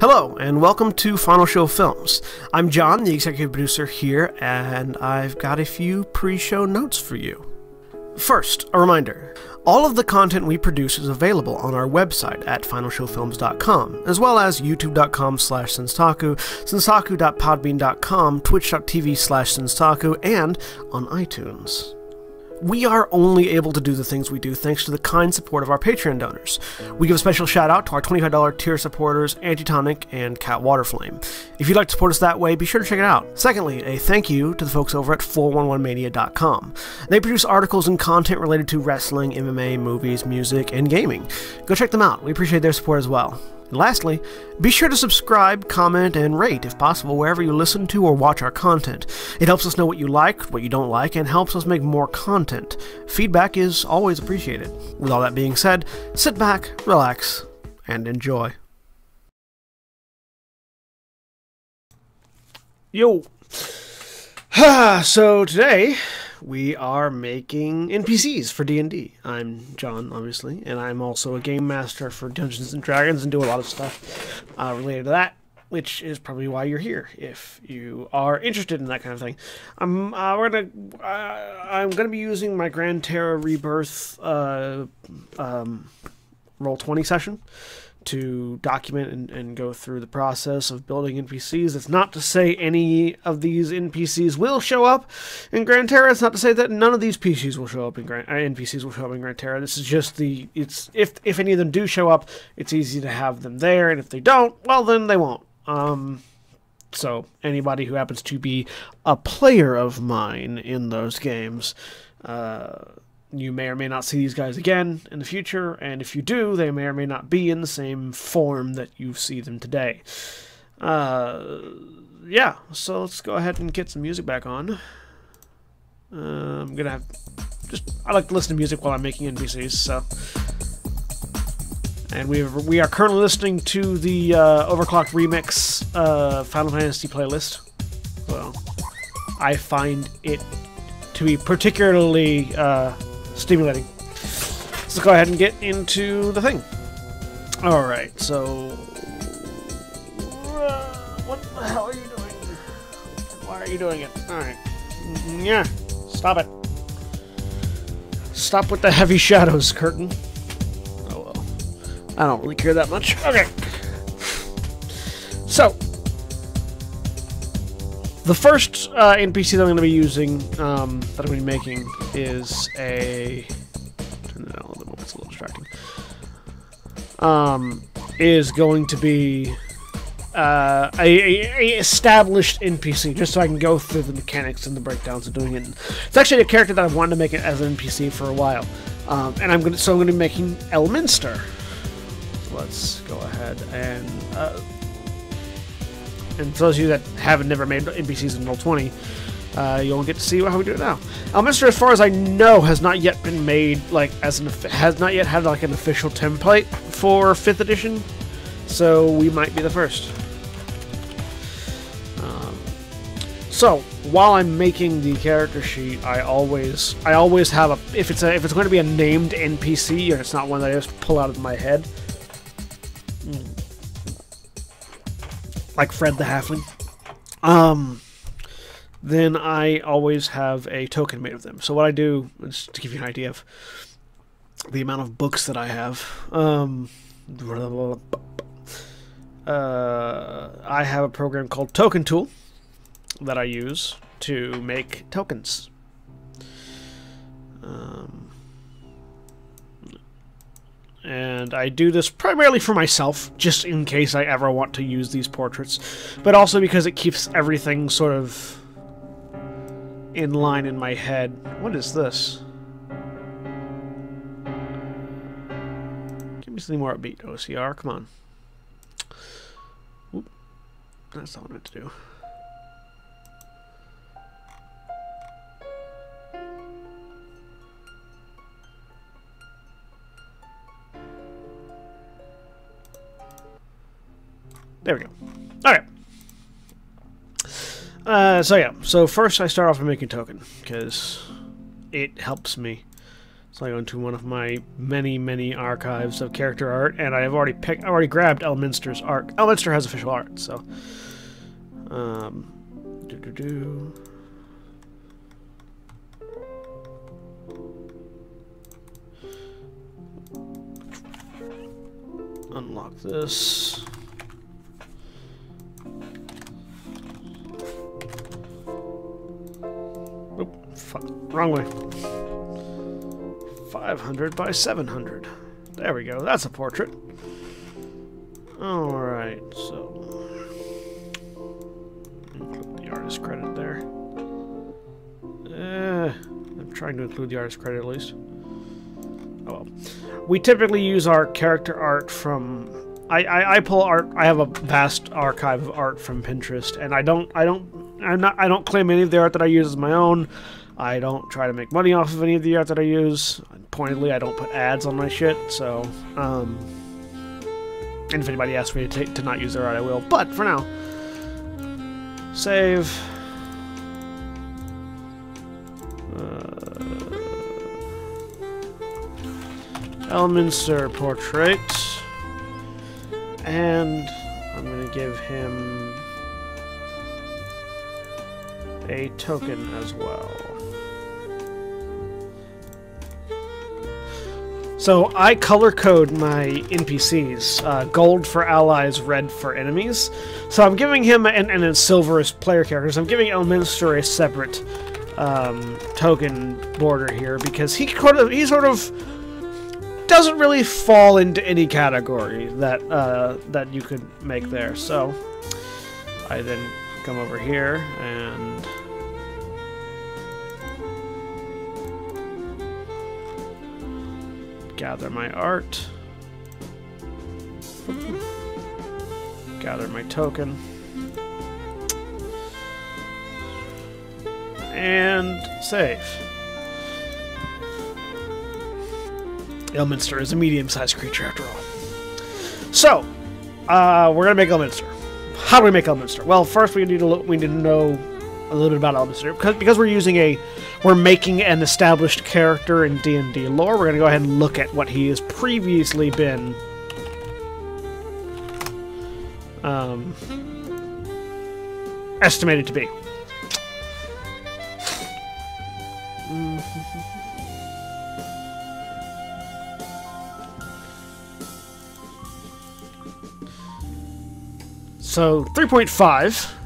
Hello, and welcome to Final Show Films. I'm John, the executive producer here, and I've got a few pre show notes for you. First, a reminder all of the content we produce is available on our website at finalshowfilms.com, as well as youtube.com slash senstaku, senstaku.podbean.com, twitch.tv slash senstaku, and on iTunes. We are only able to do the things we do thanks to the kind support of our Patreon donors. We give a special shout out to our $25 tier supporters, Antitonic and Kat Waterflame. If you'd like to support us that way, be sure to check it out. Secondly, a thank you to the folks over at 411mania.com. They produce articles and content related to wrestling, MMA, movies, music, and gaming. Go check them out. We appreciate their support as well. And lastly, be sure to subscribe, comment, and rate if possible wherever you listen to or watch our content. It helps us know what you like, what you don't like, and helps us make more content. Feedback is always appreciated. With all that being said, sit back, relax, and enjoy. Yo! ha! so today we are making NPCs for D&D. I'm John, obviously, and I'm also a game master for Dungeons and Dragons and do a lot of stuff uh, related to that, which is probably why you're here. If you are interested in that kind of thing, I'm uh, we're gonna uh, I'm gonna be using my Grand Terra Rebirth uh, um, Roll20 session to document and, and go through the process of building NPCs. It's not to say any of these NPCs will show up in Grand Terra. It's not to say that none of these PCs will show up in Grand uh, NPCs will show up in Grand Terra. This is just the it's if if any of them do show up, it's easy to have them there, and if they don't, well then they won't. Um, so anybody who happens to be a player of mine in those games. Uh, you may or may not see these guys again in the future, and if you do, they may or may not be in the same form that you see them today. Uh, yeah, so let's go ahead and get some music back on. Uh, I'm gonna have just I like to listen to music while I'm making NPCs, so. And we we are currently listening to the uh, Remix uh, Final Fantasy playlist. Well, I find it to be particularly uh, stimulating. Let's go ahead and get into the thing. Alright, so... Uh, what the hell are you doing? Why are you doing it? Alright. Yeah, stop it. Stop with the heavy shadows, curtain. Oh well. I don't really care that much. Okay. The first uh, NPC that I'm going to be using, um, that I'm going to be making, is a... Turn down a little bit it's a little distracting. Um, is going to be uh, a, a, a, established NPC, just so I can go through the mechanics and the breakdowns of doing it. It's actually a character that I've wanted to make it as an NPC for a while, um, and I'm gonna so I'm gonna be making Elminster. Let's go ahead and uh, and for those of you that haven't never made NPCs in Roll20, uh, you'll get to see how we do it now. Elminster, as far as I know, has not yet been made like as an has not yet had like an official template for fifth edition, so we might be the first. Um, so while I'm making the character sheet, I always I always have a if it's a if it's going to be a named NPC and it's not one that I just pull out of my head. Like Fred the Halfling, um, then I always have a token made of them. So what I do, just to give you an idea of the amount of books that I have, um, uh, I have a program called Token Tool that I use to make tokens. Um, and I do this primarily for myself, just in case I ever want to use these portraits, but also because it keeps everything sort of in line in my head. What is this? Give me something more upbeat, OCR, come on. Oop. That's all I meant to do. There we go. Alright. Uh, so yeah, so first I start off by making token, because it helps me So I go into one of my many, many archives of character art, and I have already picked, I already grabbed Elminster's art. Elminster has official art, so. Um, do do do. Unlock this. Wrong way. 500 by 700. There we go. That's a portrait. Alright, so... Include the artist credit there. Eh, I'm trying to include the artist credit at least. Oh well. We typically use our character art from... I, I, I pull art. I have a vast archive of art from Pinterest, and I don't I don't I'm not I don't claim any of the art that I use as my own. I don't try to make money off of any of the art that I use. Pointedly, I don't put ads on my shit, so, um, and if anybody asks me to, to not use their art, I will. But, for now, save. Uh, Elminster portrait. And I'm going to give him a token as well. So I color code my NPCs, uh, gold for allies, red for enemies. So I'm giving him, and, and silver as player characters, I'm giving Elminster a separate um, token border here because he sort of, he sort of doesn't really fall into any category that uh, that you could make there. So I then come over here and gather my art. Gather my token. And save. Elminster is a medium-sized creature after all. So, uh, we're gonna make Elminster. How do we make Elminster? Well, first we need to look, we need to know a little bit about Elminster because because we're using a we're making an established character in D&D lore. We're gonna go ahead and look at what he has previously been. Um, estimated to be. So 3.5.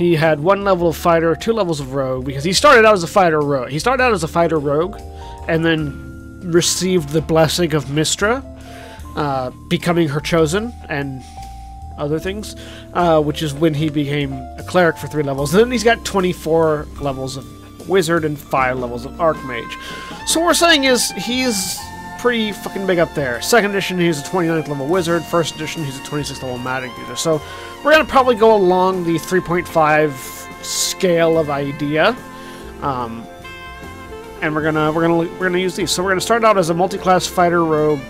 He had one level of fighter, two levels of rogue, because he started out as a fighter rogue. He started out as a fighter rogue, and then received the blessing of Mystra, uh, becoming her chosen, and other things, uh, which is when he became a cleric for three levels. And then he's got 24 levels of wizard and five levels of archmage. So what we're saying is he's pretty fucking big up there. Second edition, he's a 29th level wizard. First edition, he's a 26th level magic user. So we're gonna probably go along the 3.5 scale of idea, um, and we're gonna we're gonna we're gonna use these. So we're gonna start out as a multi-class fighter rogue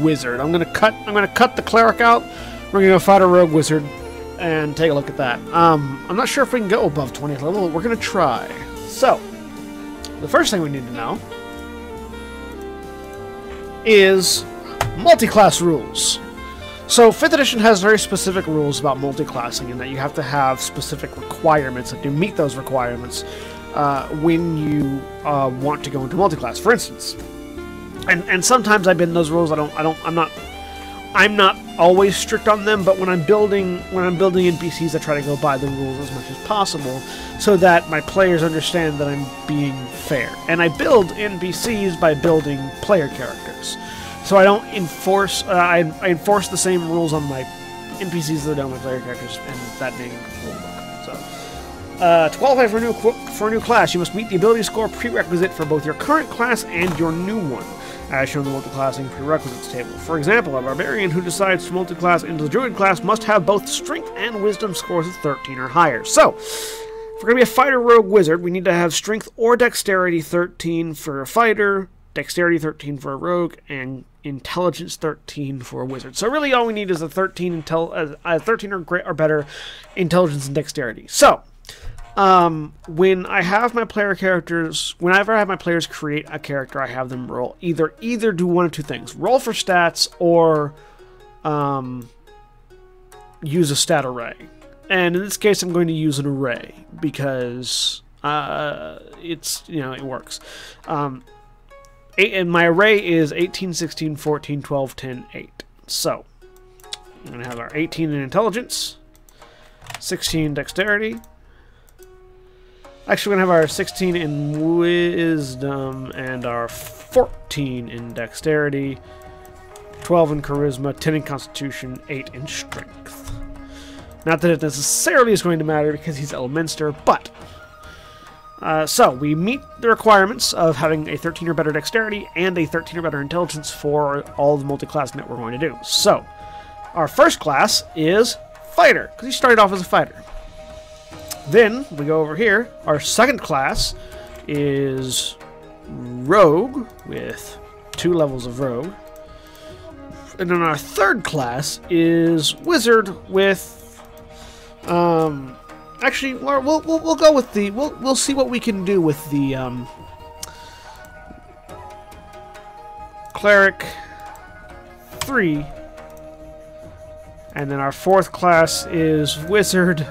wizard. I'm gonna cut I'm gonna cut the cleric out. We're gonna go fighter rogue wizard and take a look at that. Um, I'm not sure if we can go above 20th level, but we're gonna try. So the first thing we need to know is multi-class rules. So 5th edition has very specific rules about multi-classing in that you have to have specific requirements and you meet those requirements uh, when you uh, want to go into multi-class. For instance, and and sometimes I bend those rules. I don't. I don't. I'm not. I'm not always strict on them, but when I'm building when I'm building NPCs, I try to go by the rules as much as possible, so that my players understand that I'm being fair. And I build NPCs by building player characters, so I don't enforce. Uh, I, I enforce the same rules on my NPCs that I do on my player characters, and that being rulebook. So, uh, to qualify for a new for a new class, you must meet the ability score prerequisite for both your current class and your new one as shown in the multiclassing prerequisites table. For example, a barbarian who decides to multiclass into the druid class must have both strength and wisdom scores of 13 or higher. So, if we're going to be a fighter rogue wizard, we need to have strength or dexterity 13 for a fighter, dexterity 13 for a rogue, and intelligence 13 for a wizard. So really all we need is a 13 intel uh, 13 or, or better intelligence and dexterity. So, um, when I have my player characters, whenever I have my players create a character, I have them roll either either do one of two things: roll for stats or um, use a stat array. And in this case, I'm going to use an array because uh, it's you know it works. Um, eight, and my array is 18, 16, 14, 12, 10, 8. So I'm going to have our 18 in intelligence, 16 dexterity. Actually, we're going to have our 16 in wisdom and our 14 in dexterity, 12 in charisma, 10 in constitution, 8 in strength. Not that it necessarily is going to matter because he's Elminster, but uh, so, we meet the requirements of having a 13 or better dexterity and a 13 or better intelligence for all the multi-class that we're going to do. So, our first class is Fighter, because he started off as a fighter. Then, we go over here. Our second class is Rogue, with two levels of Rogue. And then our third class is Wizard, with... Um, actually, we'll, we'll, we'll go with the... We'll, we'll see what we can do with the... Um, Cleric 3. And then our fourth class is Wizard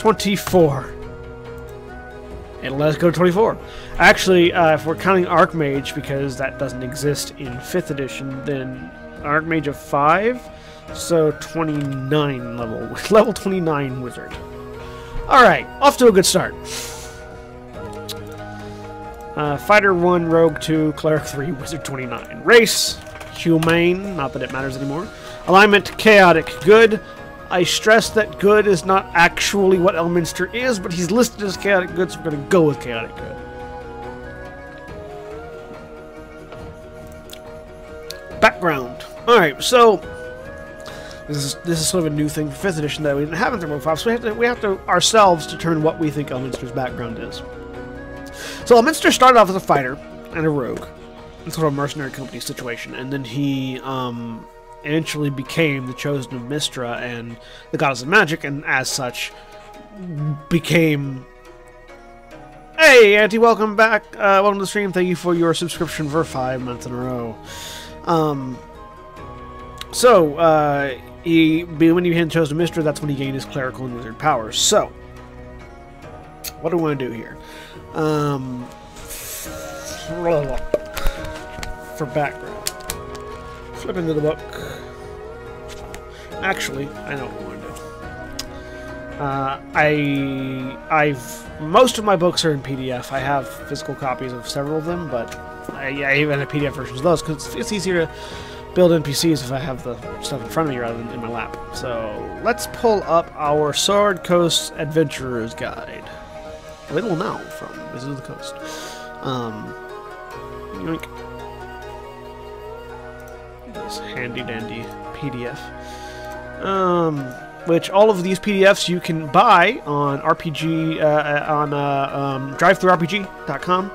24. And let's go 24. Actually, uh, if we're counting Archmage, because that doesn't exist in 5th edition, then Archmage of 5, so 29 level. level 29 Wizard. Alright, off to a good start. Uh, Fighter 1, Rogue 2, Cleric 3, Wizard 29. Race, Humane, not that it matters anymore. Alignment, Chaotic, Good. I stress that Good is not actually what Elminster is, but he's listed as Chaotic Good, so we're going to go with Chaotic Good. Background. Alright, so this is this is sort of a new thing for fifth edition that we didn't have in 3.5, so we have to we have to ourselves determine what we think Elminster's background is. So Elminster started off as a fighter and a rogue, in sort of a mercenary company situation, and then he um, eventually became the chosen of Mystra and the goddess of magic, and as such became. Hey, Auntie, welcome back. Uh, welcome to the stream. Thank you for your subscription for five months in a row. Um, so, uh, he, when he had chosen Mystra, that's when he gained his clerical and wizard powers. So, what do we want to do here? Um, for background, flip into the book. Actually, I know what we want to do. Uh, I, I've most of my books are in PDF. I have physical copies of several of them, but I, I even have PDF versions of those because it's easier to build NPCs if I have the stuff in front of me rather than in my lap. So let's pull up our Sword Coast Adventurer's Guide. Available now from Wizards of the Coast. Um, yoink. This handy dandy PDF. Um, which all of these PDFs you can buy on RPG uh, on uh, um, DriveThruRPG.com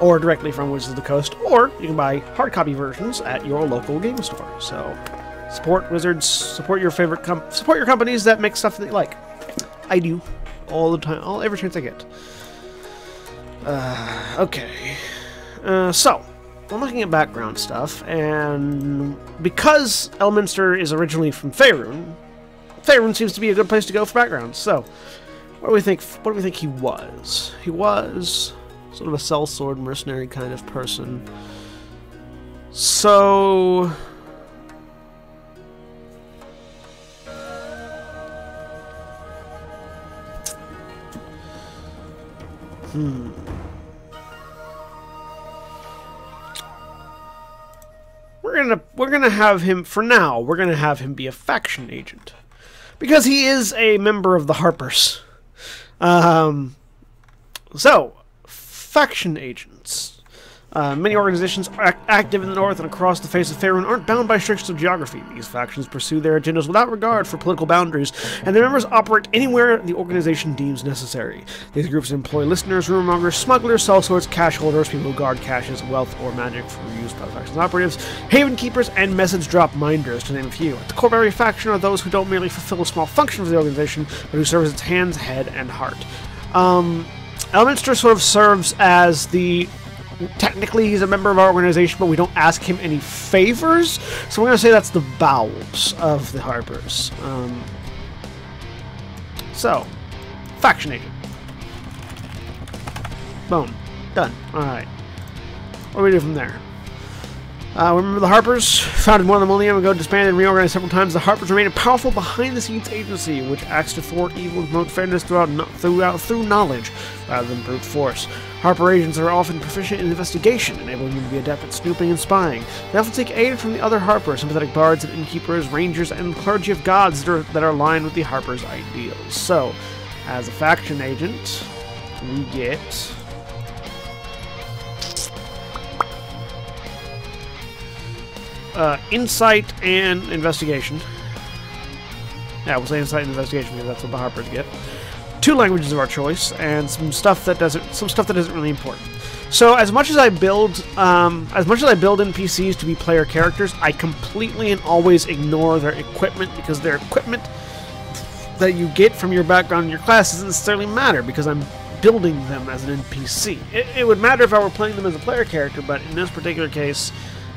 or directly from Wizards of the Coast, or you can buy hard copy versions at your local game store. So support Wizards, support your favorite com- support your companies that make stuff that you like. I do all the time, all every chance I get. Uh, okay, uh, so I'm looking at background stuff, and because Elminster is originally from Faerun, Faerun seems to be a good place to go for background. So, what do we think? What do we think he was? He was sort of a sellsword mercenary kind of person. So. Hmm. We're gonna we're gonna have him for now. We're gonna have him be a faction agent because he is a member of the Harpers. Um, so faction agents. Uh, many organizations act active in the north and across the face of Faerun aren't bound by of geography. These factions pursue their agendas without regard for political boundaries, and their members operate anywhere the organization deems necessary. These groups employ listeners, rumormongers, smugglers, sellswords, cache holders, people who guard caches, wealth, or magic for use by the faction's operatives, haven keepers, and message drop minders, to name a few. At the core faction are those who don't merely fulfill a small function for the organization, but who serve as its hands, head, and heart. Um, Elminster sort of serves as the technically he's a member of our organization, but we don't ask him any favors. So we're going to say that's the bowels of the Harpers. Um, so, faction agent. Boom. Done. Alright. What do we do from there? Uh, remember the Harpers, founded more than a millennium ago, disbanded and reorganized several times. The Harpers remain a powerful behind-the-scenes agency which acts to thwart evil and promote fairness throughout, throughout through knowledge rather than brute force. Harper agents are often proficient in investigation, enabling them to be adept at snooping and spying. They often take aid from the other Harpers, sympathetic bards and innkeepers, rangers, and clergy of gods that are, that are aligned with the Harpers' ideals. So, as a faction agent, we get uh, insight and investigation. Yeah, we'll say insight and investigation because that's what the Harpers get. Two languages of our choice, and some stuff that doesn't some stuff that isn't really important. So as much as I build, um, as much as I build NPCs to be player characters, I completely and always ignore their equipment because their equipment that you get from your background in your class doesn't necessarily matter because I'm building them as an NPC. It, it would matter if I were playing them as a player character, but in this particular case,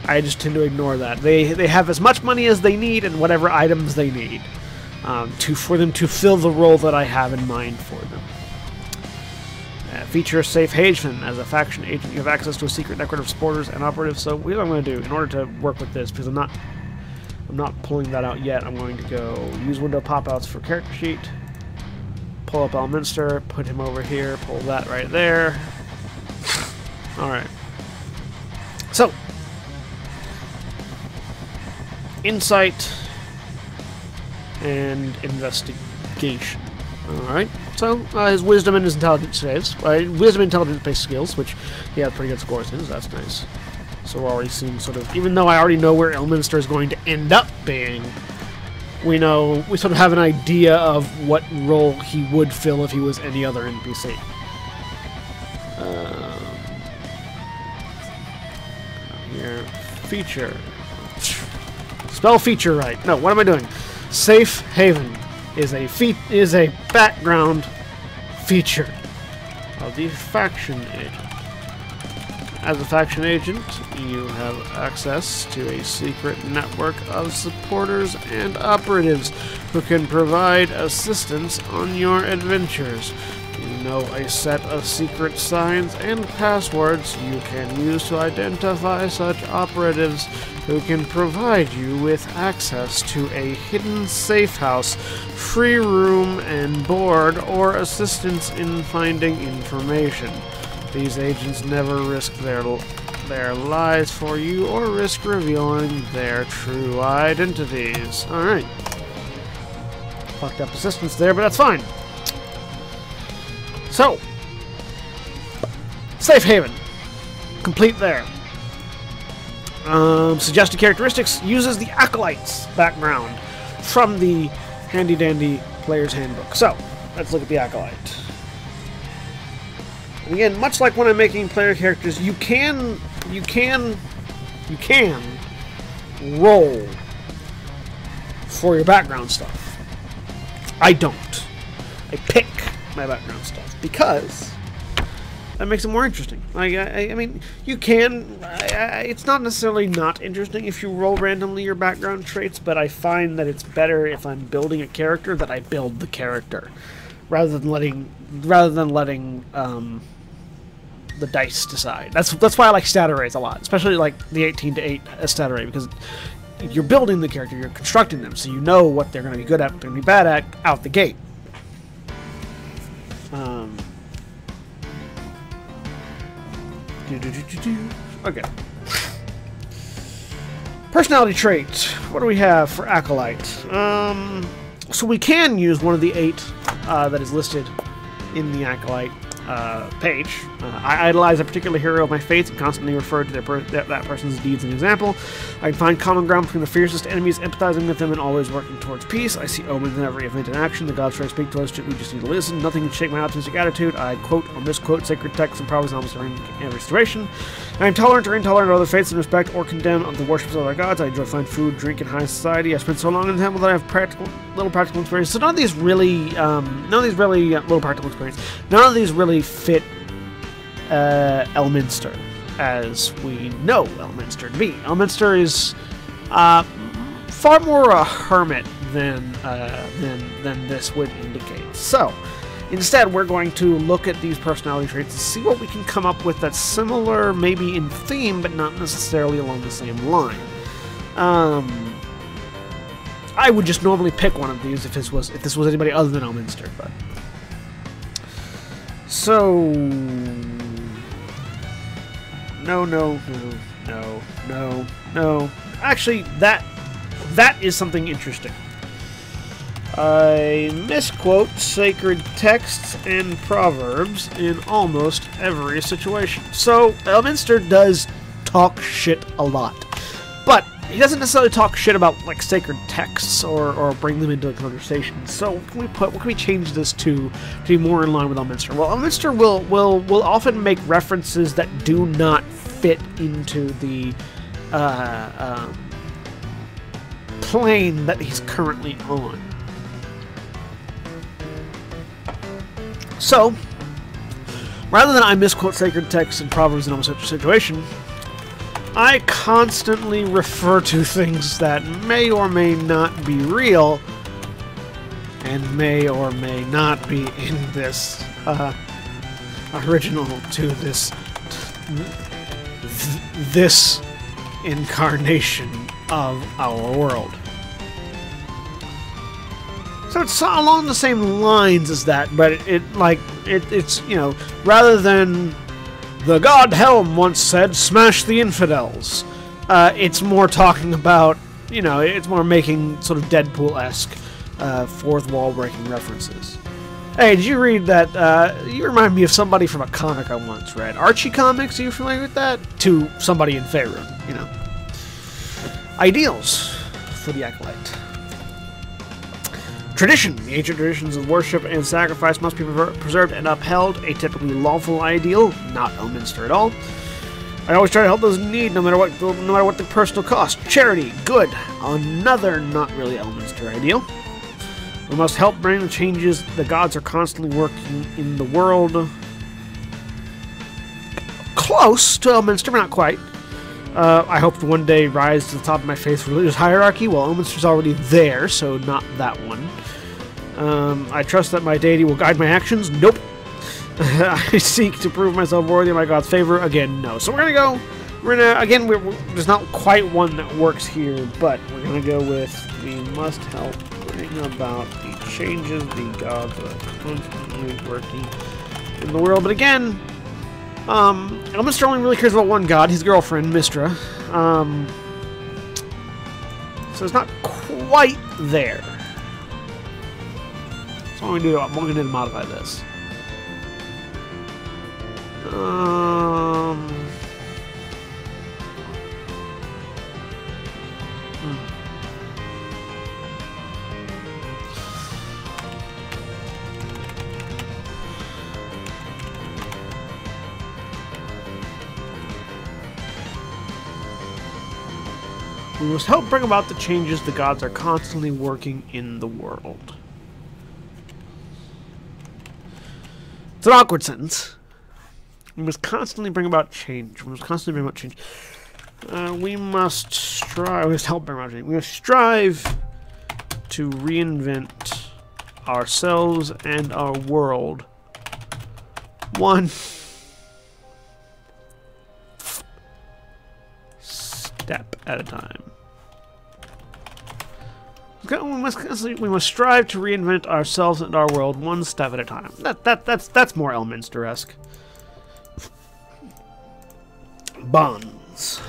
I just tend to ignore that. They they have as much money as they need and whatever items they need um, to for them to fill the role that I have in mind for them. Uh, feature Safe Haven as a faction agent. You have access to a secret network of supporters and operatives. So what I'm going to do in order to work with this, because I'm not I'm not pulling that out yet. I'm going to go use window pop-outs for character sheet. Pull up Elminster, put him over here, pull that right there. Alright. So, insight and investigation. Alright, so uh, his wisdom and his intelligence saves. Uh, wisdom intelligence based skills, which he had pretty good scores in, so that's nice. So we're already seeing sort of, even though I already know where Elminster is going to end up being, we know, we sort of have an idea of what role he would fill if he was any other NPC. Um, here, feature. Spell feature right. No, what am I doing? Safe Haven is a is a background feature of the faction agent. As a faction agent, you have access to a secret network of supporters and operatives who can provide assistance on your adventures. Know a set of secret signs and passwords you can use to identify such operatives who can provide you with access to a hidden safe house, free room and board, or assistance in finding information. These agents never risk their their lives for you or risk revealing their true identities. Alright. Fucked up assistance there, but that's fine. So, Safe Haven. Complete there. Um, suggested characteristics uses the Acolyte's background from the handy dandy player's handbook. So, let's look at the Acolyte. And again, much like when I'm making player characters, you can, you can, you can roll for your background stuff. I don't. I pick my background stuff because that makes it more interesting. Like, I, I mean, you can. I, I, it's not necessarily not interesting if you roll randomly your background traits, but I find that it's better if I'm building a character that I build the character, rather than letting rather than letting um, the dice decide. That's that's why I like stat arrays a lot, especially like the 18 to 8 stat array because you're building the character, you're constructing them, so you know what they're going to be good at, what they're going to be bad at out the gate. Okay. Personality traits. What do we have for Acolyte? Um, so we can use one of the eight uh, that is listed in the Acolyte uh, page. Uh, I idolize a particular hero of my faith and constantly refer to per- that, that person's deeds and example. I can find common ground between the fiercest enemies, empathizing with them, and always working towards peace. I see omens in every event and action. The gods try to speak to us, we just need to listen. Nothing can shake my optimistic attitude. I quote or misquote sacred texts and proverbs almost in every situation. I am tolerant or intolerant of other faiths and respect or condemn the worships of other gods. I enjoy fine food, drink, and high society. I spent so long in the temple that I have practical, little practical experience. So none of these really, um, none of these really uh, little practical experience. None of these really fit uh, Elminster as we know Elminster to be. Elminster is uh, far more a hermit than uh, than than this would indicate. So. Instead, we're going to look at these personality traits and see what we can come up with that's similar, maybe in theme, but not necessarily along the same line. Um, I would just normally pick one of these if this was if this was anybody other than Elminster, but so no, no, no, no, no, no. Actually, that that is something interesting. I misquote sacred texts and proverbs in almost every situation. So, Elminster does talk shit a lot. But he doesn't necessarily talk shit about like sacred texts or, or bring them into a conversation. So what can we put what can we change this to to be more in line with Elminster? Well Elminster will will will often make references that do not fit into the uh, um, plane that he's currently on. So, rather than I misquote sacred texts and proverbs in almost such a situation, I constantly refer to things that may or may not be real and may or may not be in this uh, original to this th this incarnation of our world. So it's along the same lines as that, but it, it like it, it's you know rather than the god Helm once said, "Smash the infidels." Uh, it's more talking about you know it's more making sort of Deadpool esque uh, fourth wall breaking references. Hey, did you read that? Uh, you remind me of somebody from a comic I once read. Archie Comics, are you familiar with that? To somebody in Faerun, you know. Ideals for the Acolyte. Tradition. The ancient traditions of worship and sacrifice must be preserved and upheld. A typically lawful ideal, not Elminster at all. I always try to help those in need, no matter what, no matter what the personal cost. Charity, good. Another not really Elminster ideal. We must help bring the changes the gods are constantly working in the world. Close to Elminster, but not quite. Uh, I hope to one day rise to the top of my faith's religious hierarchy. Well, Elminster's already there, so not that one. Um, I trust that my deity will guide my actions. Nope. I seek to prove myself worthy of my god's favor. Again, no. So we're gonna go. We're gonna again. We're, we're, there's not quite one that works here, but we're gonna go with we must help bring about the changes the gods are constantly working in the world. But again, um, Elminster only really cares about one god, his girlfriend, Mystra. Um, so it's not quite there. What I'm gonna do, going to modify this. Um. Hmm. We must help bring about the changes the gods are constantly working in the world. It's an awkward sentence. We must constantly bring about change. We must constantly bring about change. Uh, we must strive. We must help bring about change. We must strive to reinvent ourselves and our world. One step at a time. We must, we must strive to reinvent ourselves and our world one step at a time. That that that's that's more Elminster-esque. Bonds.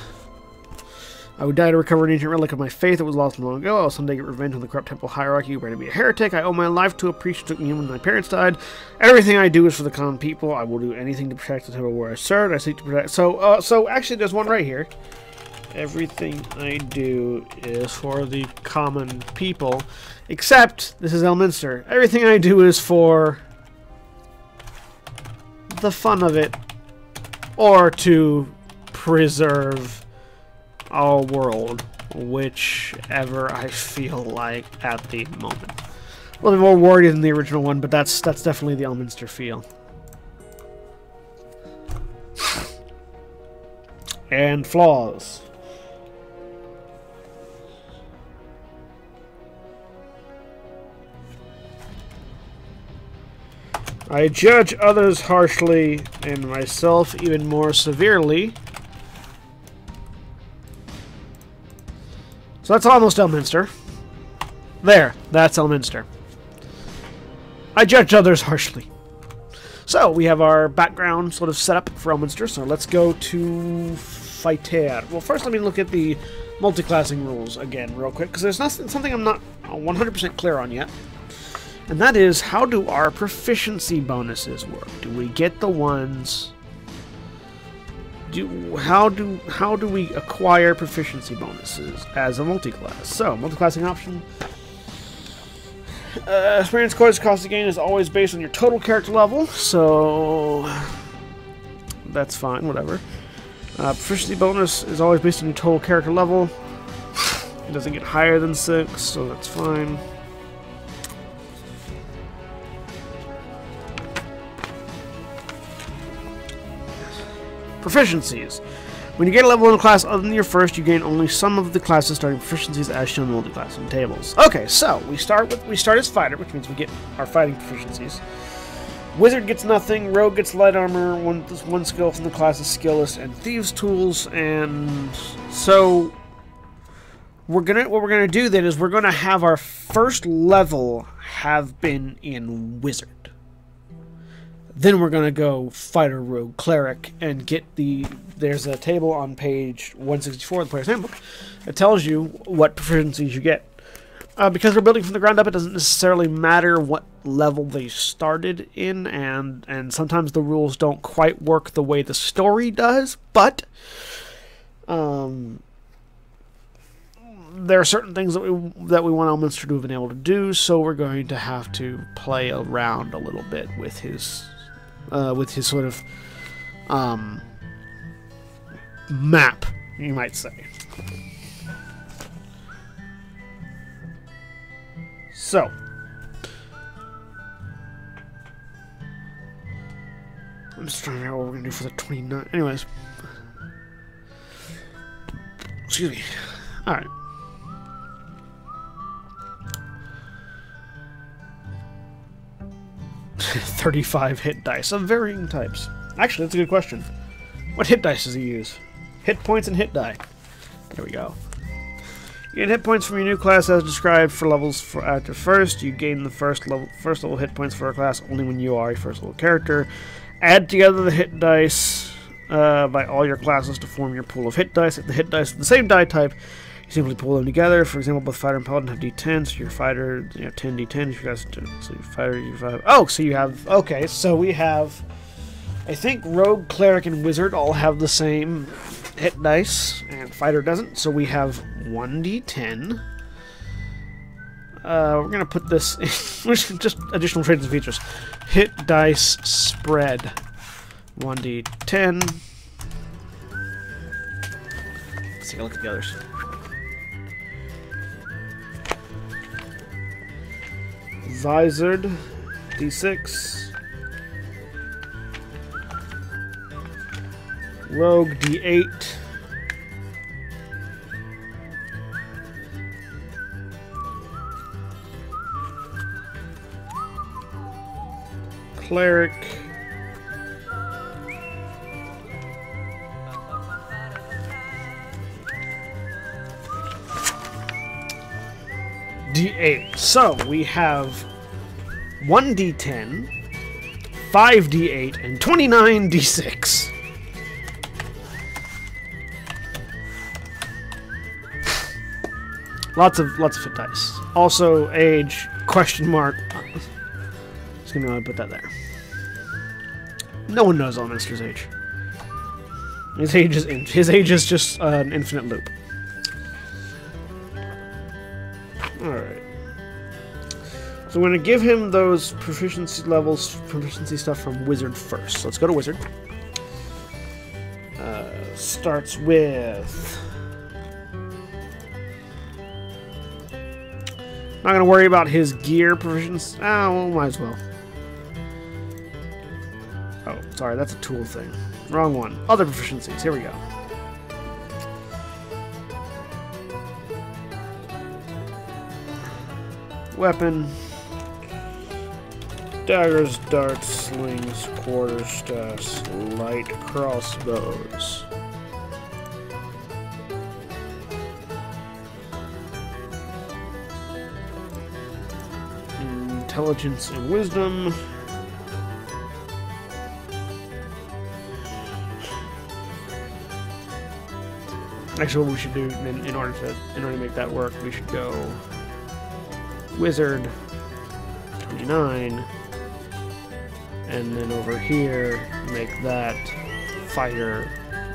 I would die to recover an ancient relic of my faith that was lost long ago. I'll someday get revenge on the corrupt temple hierarchy who to be a heretic. I owe my life to a priest who took me in when my parents died. Everything I do is for the common people. I will do anything to protect the temple where I serve. I seek to protect. So, uh, so actually, there's one right here. Everything I do is for the common people, except this is Elminster. Everything I do is for the fun of it, or to preserve our world, whichever I feel like at the moment. A little bit more wordy than the original one, but that's that's definitely the Elminster feel. and flaws. I judge others harshly and myself even more severely. So that's almost Elminster. There, that's Elminster. I judge others harshly. So, we have our background sort of set up for Elminster, so let's go to Fighter. Well, first let me look at the multiclassing rules again real quick, because there's something I'm not 100% clear on yet. And that is, how do our proficiency bonuses work? Do we get the ones... Do, how do how do we acquire proficiency bonuses as a multiclass? So, multiclassing option. Uh, experience coins cost to gain is always based on your total character level, so that's fine, whatever. Uh, proficiency bonus is always based on your total character level. It doesn't get higher than 6, so that's fine. Proficiencies. When you get a level in a class other than your first, you gain only some of the class's starting proficiencies as shown in the multiclassing tables. Okay, so we start with we start as fighter, which means we get our fighting proficiencies. Wizard gets nothing, Rogue gets light armor, one one skill from the class's skill list, and thieves tools, and so we're gonna what we're gonna do then is we're gonna have our first level have been in wizard. Then we're gonna go fighter rogue cleric and get the. There's a table on page 164 of the player's handbook that tells you what proficiencies you get. Uh, because we're building from the ground up, it doesn't necessarily matter what level they started in, and and sometimes the rules don't quite work the way the story does. But um, there are certain things that we that we want Elminster to have been able to do, so we're going to have to play around a little bit with his uh, with his sort of um, map, you might say. So, I'm just trying to figure out what we're gonna do for the 29. Anyways, excuse me. All 35 hit dice of varying types. Actually, that's a good question. What hit dice does he use? Hit points and hit die. There we go. You gain hit points from your new class as described for levels for after first. You gain the first level first level hit points for a class only when you are a first level character. Add together the hit dice uh, by all your classes to form your pool of hit dice. If the hit dice are the same die type, you simply pull them together. For example, both fighter and paladin have d10, So your fighter, you know, 10 d10s. You guys, so your fighter, you have. Oh, so you have. Okay, so we have. I think rogue, cleric, and wizard all have the same hit dice, and fighter doesn't. So we have 1d10. Uh, we're gonna put this. Just additional traits and features. Hit dice spread. 1d10. Let's take a look at the others. Wizard, D6. Rogue, D8. Cleric. D8. So we have 1d10, 5d8, and 29d6. Lots of lots of hit dice. Also, age question mark. Just gonna go ahead put that there. No one knows Elminster's age. His age is his age is just uh, an infinite loop. All right. So we're gonna give him those proficiency levels, proficiency stuff from Wizard first. So let's go to Wizard. Uh, starts with. Not gonna worry about his gear proficiency. Ah, well, might as well. Oh, sorry, that's a tool thing. Wrong one. Other proficiencies. Here we go. Weapon. Daggers, darts, slings, quarterstaffs, light crossbows. Intelligence and wisdom. Actually, what we should do in, in order to in order to make that work, we should go wizard 29 and then over here make that fighter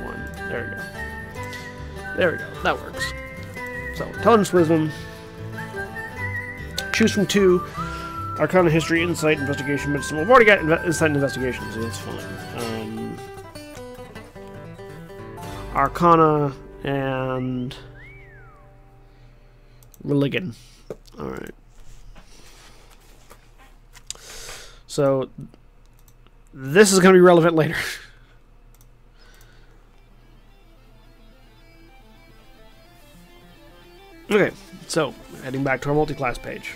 one. There we go. There we go. That works. So intelligence wisdom. Choose from two. Arcana history insight investigation medicine. We've already got inve insight and investigation so that's fine. Um, arcana and religion. All right So this is going to be relevant later. okay, so heading back to our multi-class page.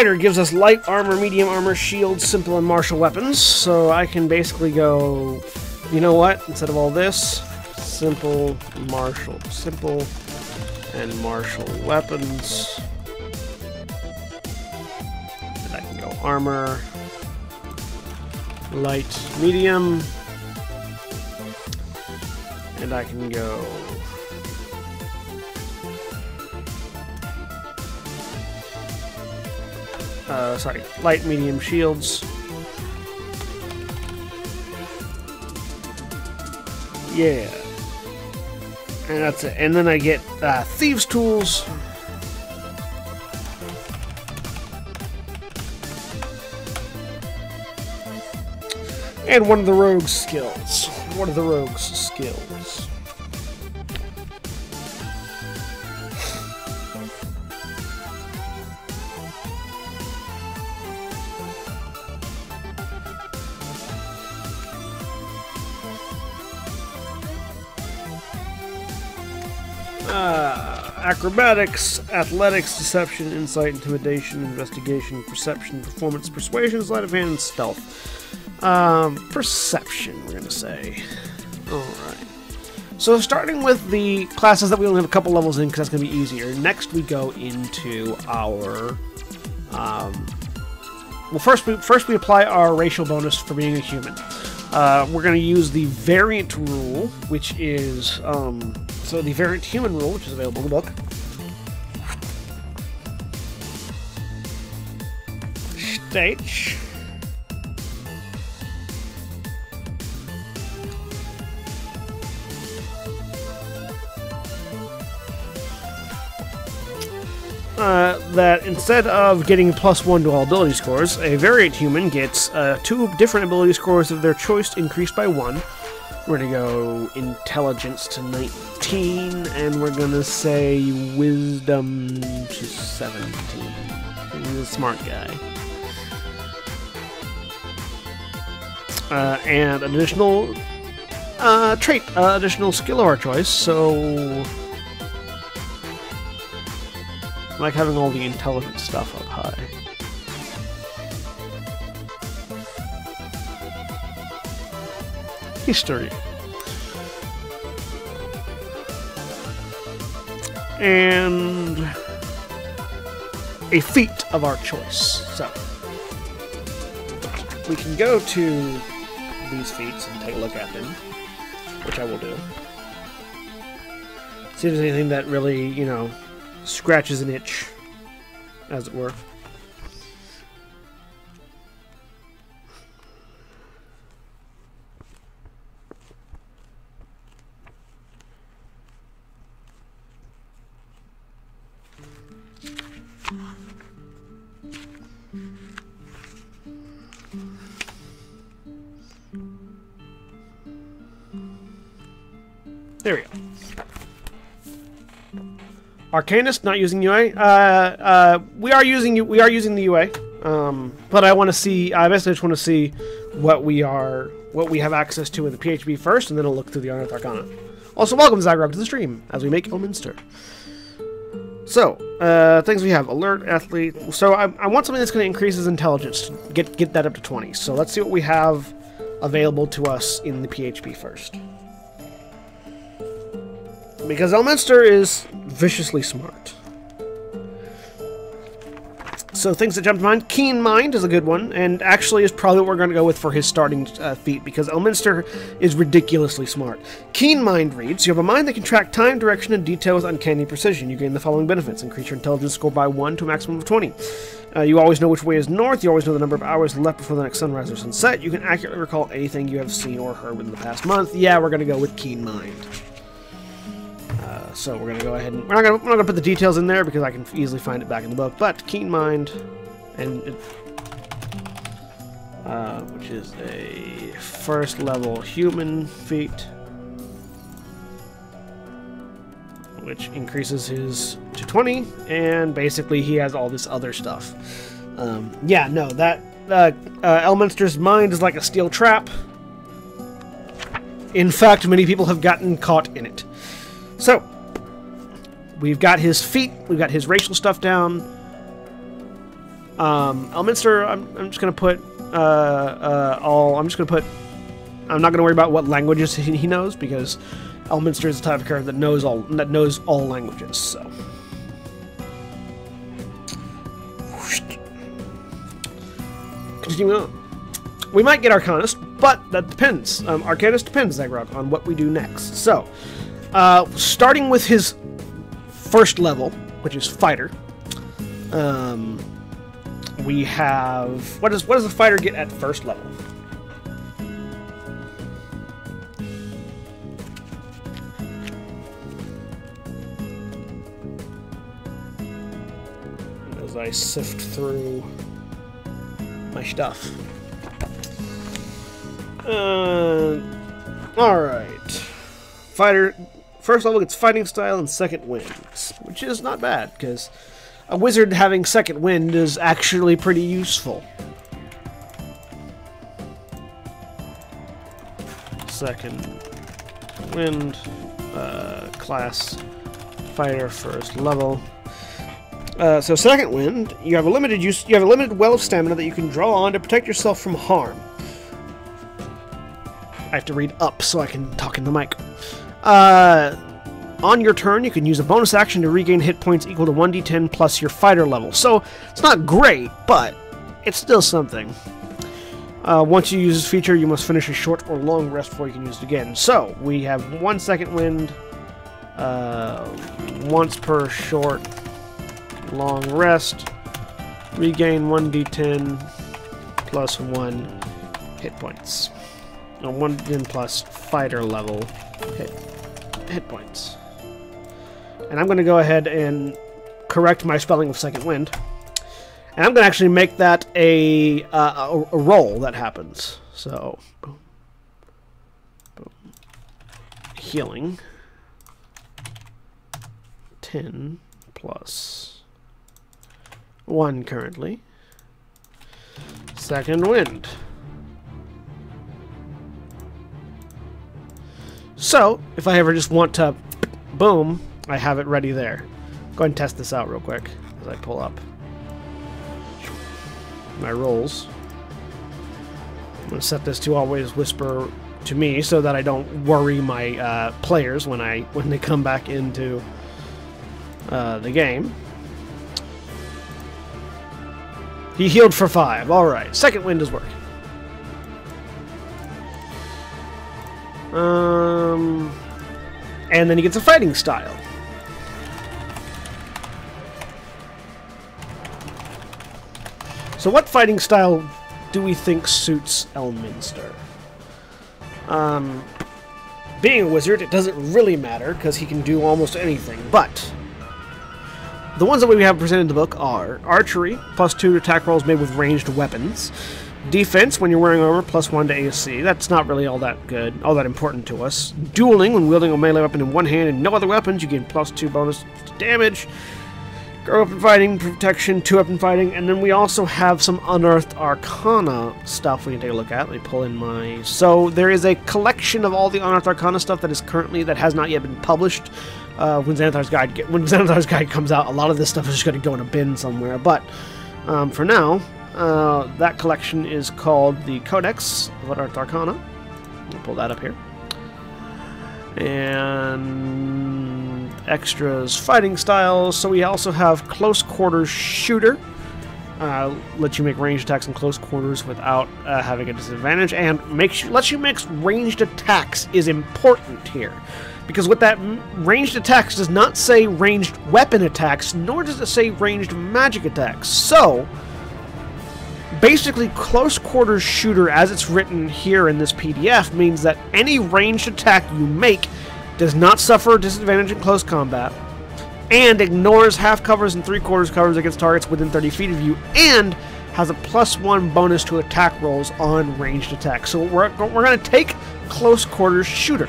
Gives us light armor, medium armor, shield, simple, and martial weapons. So I can basically go, you know what? Instead of all this, simple, martial, simple, and martial weapons. And I can go armor, light, medium, and I can go uh, sorry, light medium shields. Yeah. And that's it. And then I get uh, thieves tools. And one of the rogue's skills. One of the rogue's skills. Acrobatics, athletics, deception, insight, intimidation, investigation, perception, performance, persuasion, sleight of hand, and stealth. Um, perception, we're gonna say. Alright. So starting with the classes that we only have a couple levels in, because that's gonna be easier. Next we go into our um, well, first we first we apply our racial bonus for being a human. Uh, we're going to use the variant rule, which is um, so the variant human rule, which is available in the book. States. Uh, that instead of getting plus one to all ability scores, a variant human gets uh, two different ability scores of their choice increased by one. We're gonna go intelligence to 19, and we're gonna say wisdom to 17. He's a smart guy. Uh, and additional uh, trait, uh, additional skill of our choice, so... I like having all the intelligent stuff up high. History. And a feat of our choice. So we can go to these feats and take a look at them, which I will do. See if there's anything that really, you know, scratches an itch, as it were. There we go. Arcanist not using UA. Uh, uh, we are using we are using the UA, um, but I want to see. I basically just want to see what we are, what we have access to in the PHB first, and then I'll look through the Unearthed Arcana. Also, welcome Zagreb to the stream as we make Elminster. So, uh, things we have: alert, athlete. So I, I want something that's going to increase his intelligence. Get get that up to twenty. So let's see what we have available to us in the PHB first because Elminster is viciously smart. So things that jump to mind, Keen Mind is a good one, and actually is probably what we're going to go with for his starting uh, feat, because Elminster is ridiculously smart. Keen Mind reads, You have a mind that can track time, direction, and detail with uncanny precision. You gain the following benefits. Increase your intelligence score by 1 to a maximum of 20. Uh, you always know which way is north, you always know the number of hours left before the next sunrise or sunset. You can accurately recall anything you have seen or heard within the past month. Yeah, we're going to go with Keen Mind. Uh, so we're gonna go ahead and we're not gonna we're not gonna put the details in there because I can easily find it back in the book. But keen mind, and it, uh, which is a first level human feat, which increases his to 20, and basically he has all this other stuff. Um, yeah, no, that uh, uh, Elminster's mind is like a steel trap. In fact, many people have gotten caught in it. So, we've got his feat, we've got his racial stuff down. Um, Elminster, I'm, I'm just going to put uh, uh, all, I'm just going to put, I'm not going to worry about what languages he, he knows because Elminster is the type of character that knows all, that knows all languages, so. Continuing on. We might get Arcanist, but that depends. Um, Arcanist depends, Zagrod, on what we do next. So, uh, starting with his first level, which is fighter. Um, we have what does what does a fighter get at first level? As I sift through my stuff. Uh, all right, fighter First level gets fighting style and second wind, which is not bad, because a wizard having second wind is actually pretty useful. Second wind, uh, class, fighter, first level. Uh, so second wind, you have a limited use. You have a limited well of stamina that you can draw on to protect yourself from harm. I have to read up so I can talk in the mic. Uh, on your turn, you can use a bonus action to regain hit points equal to 1d10 plus your fighter level. So, it's not great, but it's still something. Uh, once you use this feature, you must finish a short or long rest before you can use it again. So, we have one second wind, uh, once per short, long rest, regain 1d10 plus 1 hit points. No, 1 d10 plus fighter level hit hit points. And I'm going to go ahead and correct my spelling of Second Wind. And I'm going to actually make that a, uh, a, a roll that happens. So, boom, boom. Healing. 10 plus 1 currently. Second Wind. So, if I ever just want to boom, I have it ready there. Go ahead and test this out real quick as I pull up my rolls. I'm going to set this to always whisper to me so that I don't worry my uh, players when I when they come back into uh, the game. He healed for five. All right, second wind is working. Um, and then he gets a fighting style. So what fighting style do we think suits Elminster? Um, being a wizard, it doesn't really matter, because he can do almost anything, but... The ones that we have presented in the book are Archery, plus 2 attack rolls made with ranged weapons. Defense, when you're wearing armor, plus 1 to AC. That's not really all that good, all that important to us. Dueling, when wielding a melee weapon in one hand and no other weapons, you gain plus 2 bonus to damage. Weapon fighting, protection, two weapon fighting, and then we also have some unearthed arcana stuff we can take a look at. Let me pull in my. So there is a collection of all the unearthed arcana stuff that is currently that has not yet been published. Uh, when Xanathar's guide get, when Xanathar's guide comes out, a lot of this stuff is just going to go in a bin somewhere. But um, for now, uh, that collection is called the Codex of Unearthed Arcana. I'll pull that up here. And extras fighting styles. So we also have close quarters shooter. Uh, lets you make ranged attacks in close quarters without uh, having a disadvantage, and makes you, lets you mix ranged attacks is important here, because with that ranged attacks does not say ranged weapon attacks, nor does it say ranged magic attacks. So basically, close quarters shooter, as it's written here in this PDF, means that any ranged attack you make does not suffer a disadvantage in close combat, and ignores half covers and three quarters covers against targets within 30 feet of you, and has a plus one bonus to attack rolls on ranged attacks. So we're, we're going to take close quarters shooter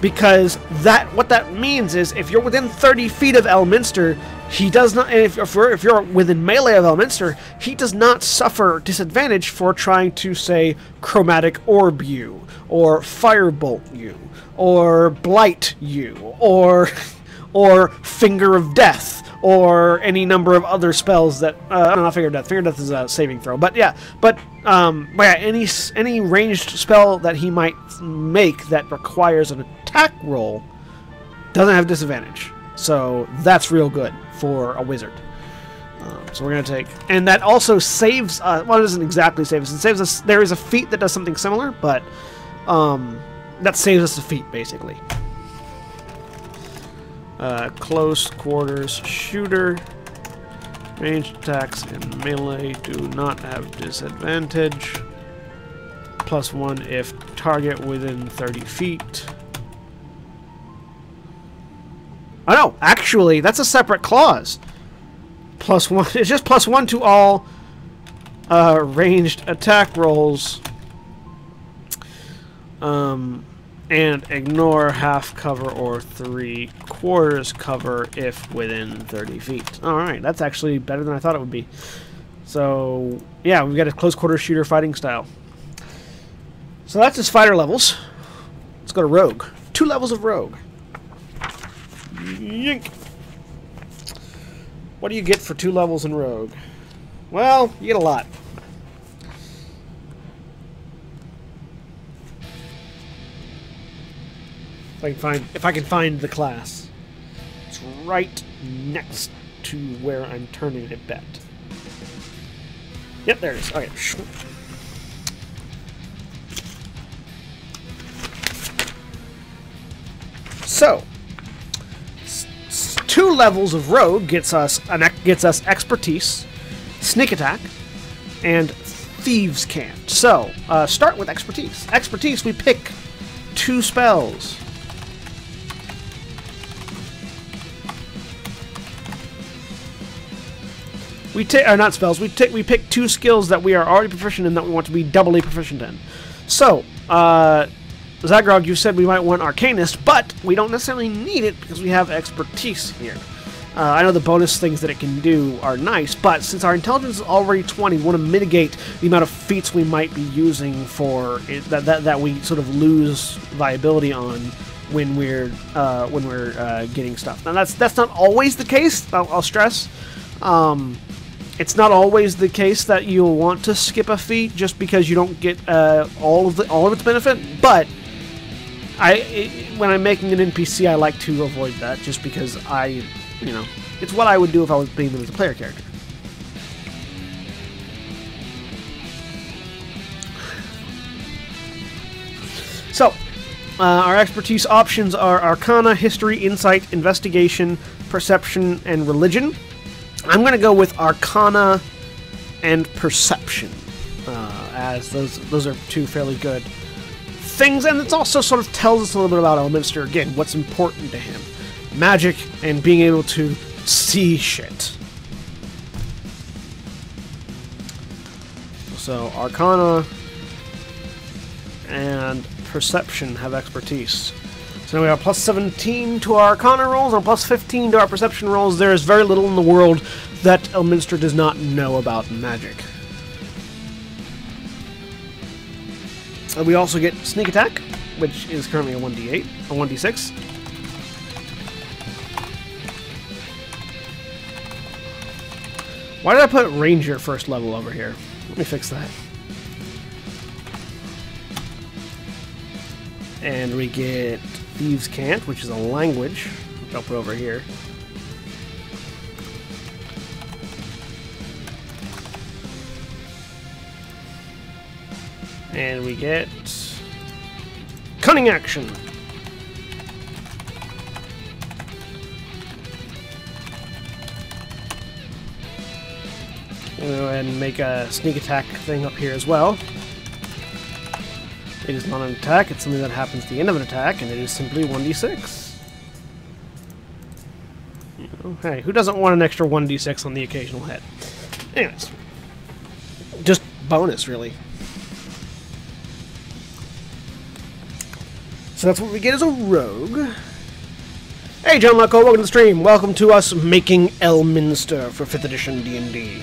because that what that means is if you're within 30 feet of Elminster, he does not. If, if, you're, if you're within melee of Elminster, he does not suffer disadvantage for trying to say chromatic orb you or firebolt you or blight you or or Finger of Death, or any number of other spells that uh, know. Finger Death. Finger Death is a saving throw, but yeah, but um, but yeah, any any ranged spell that he might make that requires an attack roll doesn't have disadvantage. So that's real good for a wizard. Um, so we're gonna take, and that also saves. Uh, well, it doesn't exactly save us. It saves us. There is a feat that does something similar, but um, that saves us a feat basically. Uh, close quarters shooter. Ranged attacks in melee do not have disadvantage. Plus one if target within 30 feet. Oh no, actually, that's a separate clause. Plus one, it's just plus one to all uh, ranged attack rolls. Um, and ignore half cover or three quarters cover if within 30 feet. Alright, that's actually better than I thought it would be. So, yeah, we've got a close quarter shooter fighting style. So that's his fighter levels. Let's go to Rogue. Two levels of Rogue. Yink. What do you get for two levels in Rogue? Well, you get a lot. I can find if I can find the class. It's right next to where I'm turning it bet. Yep, there it is. Okay. So, two levels of rogue gets us an gets us expertise, sneak attack, and thieves cant. So, uh, start with expertise. Expertise, we pick two spells. We take, are not spells. We take, we pick two skills that we are already proficient in that we want to be doubly proficient in. So, uh, Zagrog, you said we might want Arcanist, but we don't necessarily need it because we have expertise here. Uh, I know the bonus things that it can do are nice, but since our intelligence is already 20, we want to mitigate the amount of feats we might be using for it, that, that, that we sort of lose viability on when we're uh, when we're uh, getting stuff. Now that's that's not always the case. I'll, I'll stress. Um, it's not always the case that you'll want to skip a feat just because you don't get uh, all of the all of its benefit. But I, it, when I'm making an NPC, I like to avoid that just because I, you know, it's what I would do if I was playing them as a player character. So, uh, our expertise options are Arcana, History, Insight, Investigation, Perception, and Religion. I'm going to go with Arcana and Perception, uh, as those those are two fairly good things, and it also sort of tells us a little bit about Elminster again, what's important to him, magic and being able to see shit. So Arcana and Perception have expertise. So we have plus 17 to our Arcana rolls and plus 15 to our Perception rolls. There is very little in the world that Elminster does not know about magic. Uh, we also get Sneak Attack, which is currently a 1d8, a 1d6. Why did I put Ranger first level over here? Let me fix that. And we get Thieves' Cant, which is a language, which I'll put over here. And we get Cunning Action. We'll go ahead and make a sneak attack thing up here as well. It is not an attack, it's something that happens at the end of an attack, and it is simply 1d6. hey, who doesn't want an extra 1d6 on the occasional hit? Anyways. Just bonus, really. So that's what we get as a rogue. Hey, John Lucko, welcome to the stream. Welcome to us making Elminster for 5th edition D&D.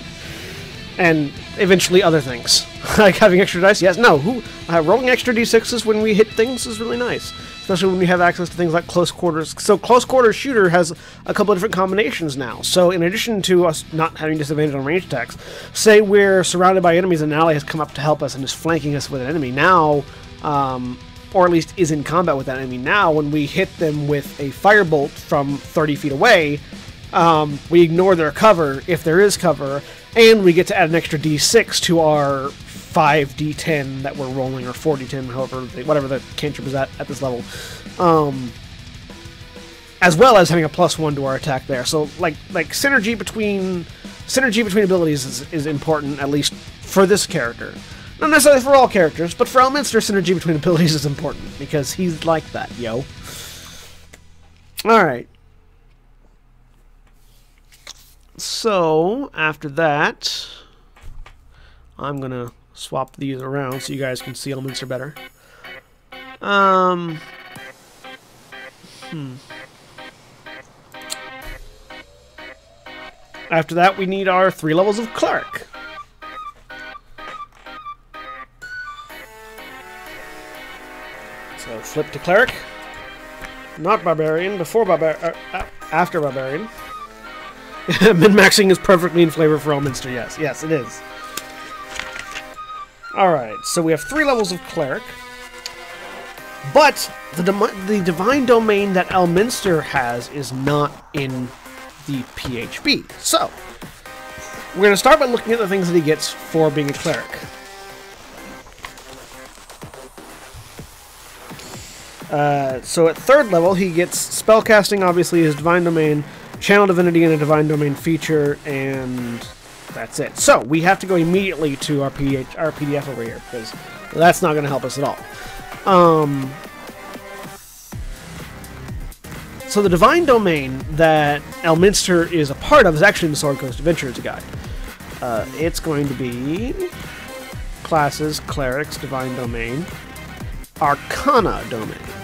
And eventually other things. like having extra dice, yes, no. Who uh, Rolling extra d6s when we hit things is really nice. Especially when we have access to things like close quarters. So close quarters shooter has a couple of different combinations now. So in addition to us not having disadvantage on range attacks, say we're surrounded by enemies and an ally has come up to help us and is flanking us with an enemy. Now, um, or at least is in combat with that enemy. Now, when we hit them with a firebolt from 30 feet away, um, we ignore their cover if there is cover, and we get to add an extra d6 to our 5d10 that we're rolling, or 4d10, however, whatever the cantrip is at at this level. Um, as well as having a plus one to our attack there. So, like, like synergy between synergy between abilities is, is important, at least for this character. Not necessarily for all characters, but for Elminster, synergy between abilities is important, because he's like that, yo. Alright. So, after that, I'm gonna swap these around so you guys can see Elminster better. Um... Hmm. After that, we need our three levels of Cleric. So flip to cleric. Not barbarian, before barbarian, uh, after barbarian. Min-maxing is perfectly in flavor for Elminster, yes. Yes, it is. Alright, so we have three levels of cleric. But the, the divine domain that Elminster has is not in the PHB. So, we're going to start by looking at the things that he gets for being a cleric. Uh, so at third level, he gets spellcasting, obviously, his divine domain, channel divinity, and a divine domain feature, and that's it. So we have to go immediately to our, PH, our PDF over here because that's not going to help us at all. Um, so the divine domain that Elminster is a part of is actually in the Sword Coast Adventures Guide. Uh, it's going to be classes, clerics, divine domain, arcana domain.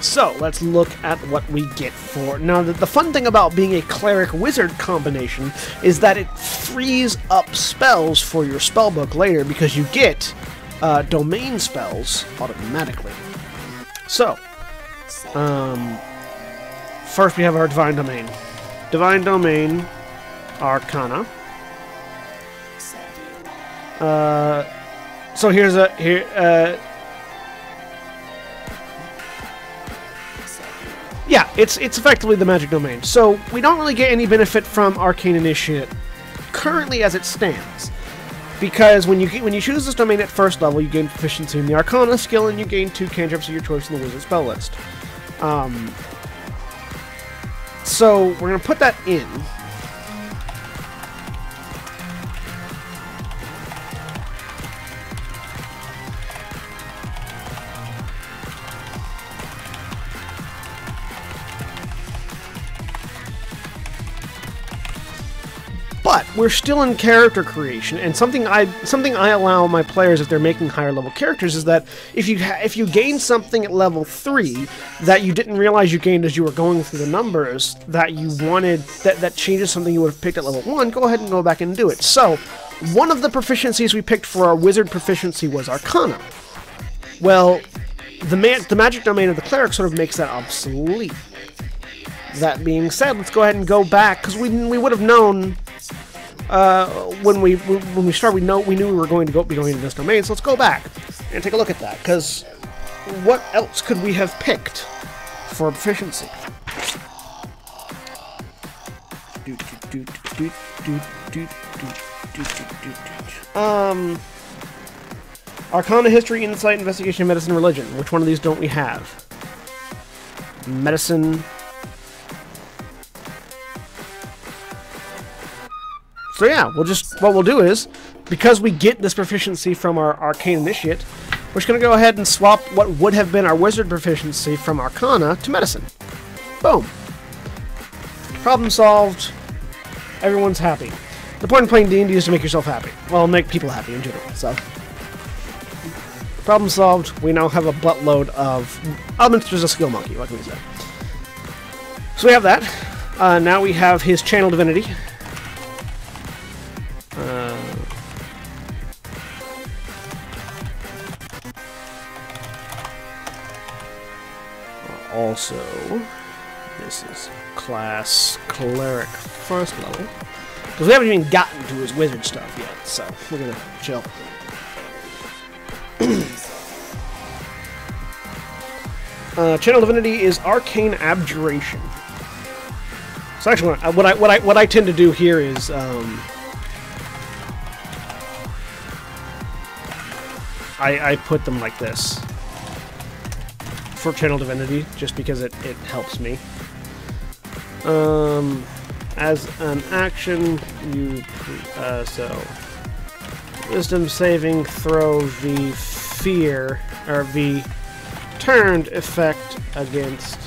So let's look at what we get for now. The, the fun thing about being a cleric wizard combination is that it frees up spells for your spellbook later because you get uh, domain spells automatically. So, um, first we have our divine domain, divine domain, arcana. Uh, so here's a here. Uh, yeah, it's it's effectively the magic domain. So we don't really get any benefit from arcane initiate currently as it stands, because when you when you choose this domain at first level, you gain proficiency in the Arcana skill, and you gain two cantrips of your choice in the Wizard spell list. Um, so we're gonna put that in. We're still in character creation and something i something i allow my players if they're making higher level characters is that if you if you gain something at level 3 that you didn't realize you gained as you were going through the numbers that you wanted that that changes something you would have picked at level 1 go ahead and go back and do it. So one of the proficiencies we picked for our wizard proficiency was arcana. Well the man the magic domain of the cleric sort of makes that obsolete. That being said, let's go ahead and go back because we we would have known uh, when we when we started. We know we knew we were going to go be going to this domain. So let's go back and take a look at that because what else could we have picked for proficiency? Um, Arcana, History, Insight, Investigation, Medicine, Religion. Which one of these don't we have? Medicine, So yeah, we'll just, what we'll do is, because we get this proficiency from our Arcane Initiate, we're just going to go ahead and swap what would have been our Wizard proficiency from Arcana to Medicine. Boom. Problem solved. Everyone's happy. The point of playing D&D is to make yourself happy. Well, make people happy in general, so... Problem solved. We now have a buttload of elements. There's a skill monkey, what can we say? So we have that. Uh, now we have his Channel Divinity, also, this is class cleric first level. Because we haven't even gotten to his wizard stuff yet, so we're gonna chill. uh, Channel Divinity is Arcane Abjuration. So actually, what I what I what I tend to do here is um, I I put them like this for Channel Divinity, just because it, it helps me. Um, as an action, you, uh, so, Wisdom saving throw the fear, or the turned effect against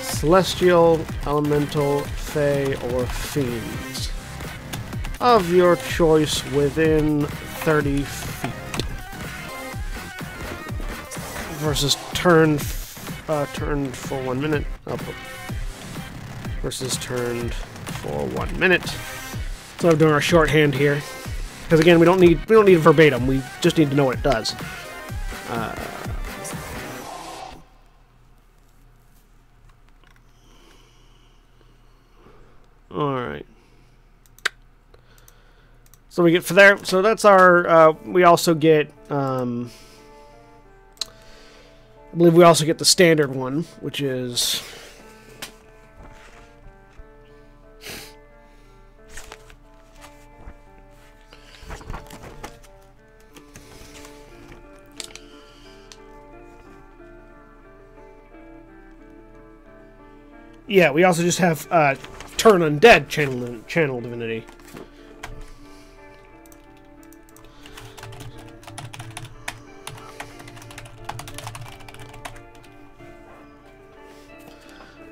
Celestial, Elemental, Fey, or Fiends of your choice within 30 Versus turn, uh, turned for one minute. Oh, versus turned for one minute. So I'm doing our shorthand here, because again, we don't need we don't need verbatim. We just need to know what it does. Uh, all right. So we get for there. So that's our. Uh, we also get. Um, I believe we also get the standard one, which is... Yeah, we also just have uh, Turn Undead channel, channel Divinity.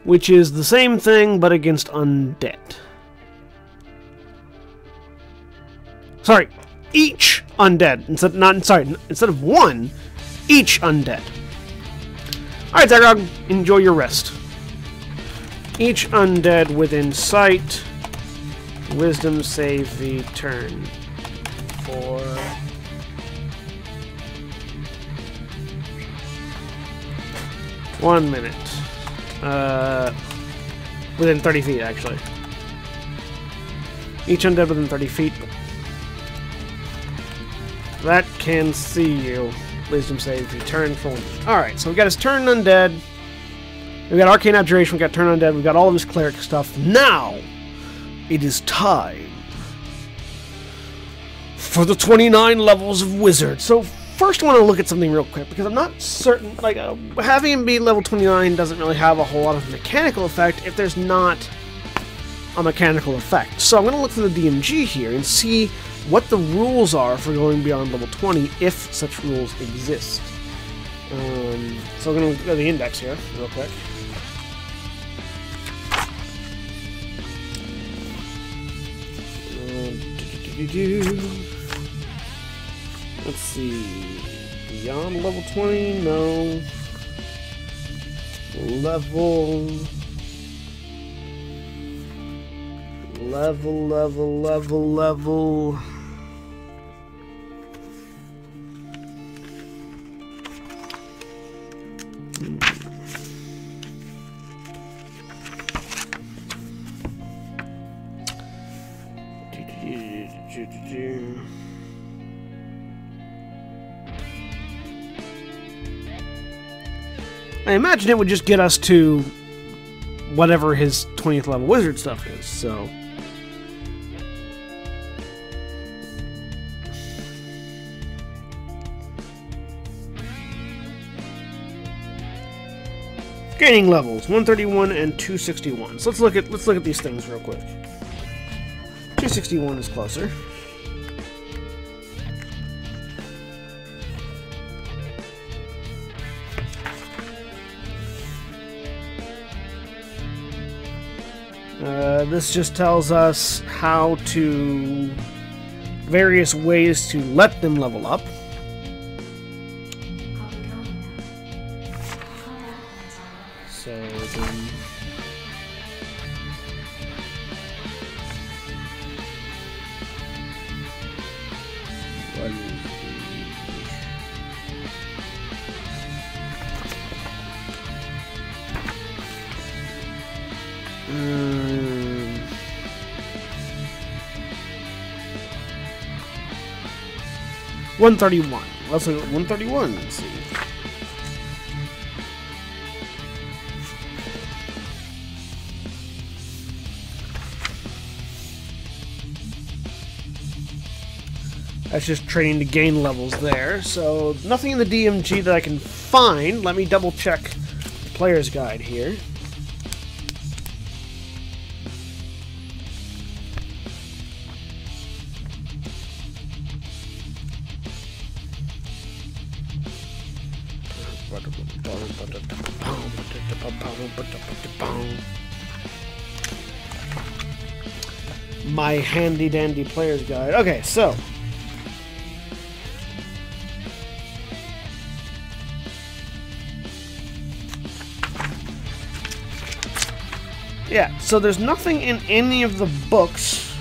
Which is the same thing but against undead. Sorry, each undead instead not sorry instead of one, each undead. Alright, Zaghrog, enjoy your rest. Each undead within sight. Wisdom save the turn. For... One minute. Uh, within 30 feet, actually. Each undead within 30 feet. That can see you. Wisdom save, return for one. Alright, so we've got his turn undead. We've got Arcane Abjuration, we've got turn undead, we've got all of his cleric stuff. Now, it is time for the 29 levels of Wizard. So, first want to look at something real quick, because I'm not certain, like, uh, having him be level 29 doesn't really have a whole lot of mechanical effect if there's not a mechanical effect. So I'm going to look through the DMG here and see what the rules are for going beyond level 20, if such rules exist. Um, so I'm going to go to the index here, real quick. Uh, Let's see. Beyond level 20? No. Level... Level, level, level, level... I imagine it would just get us to whatever his 20th level wizard stuff is, so... Gaining levels, 131 and 261. So let's look at let's look at these things real quick. 261 is closer. Uh, this just tells us how to various ways to let them level up. 131. Let's look at 131 Let's see. That's just training to gain levels there. So nothing in the DMG that I can find. Let me double check the player's guide here. My handy dandy player's guide. Okay, so Yeah, so there's nothing in any of the books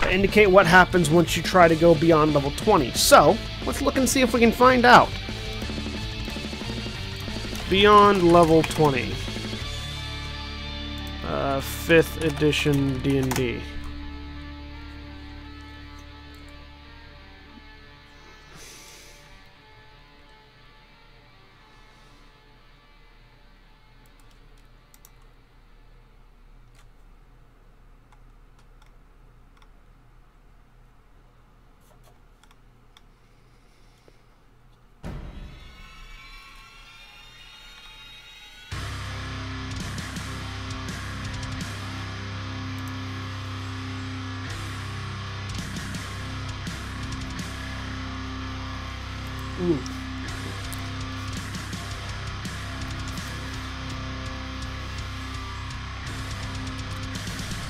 to indicate what happens once you try to go beyond level 20. So, let's look and see if we can find out. Beyond level 20. Uh, 5th edition D&D.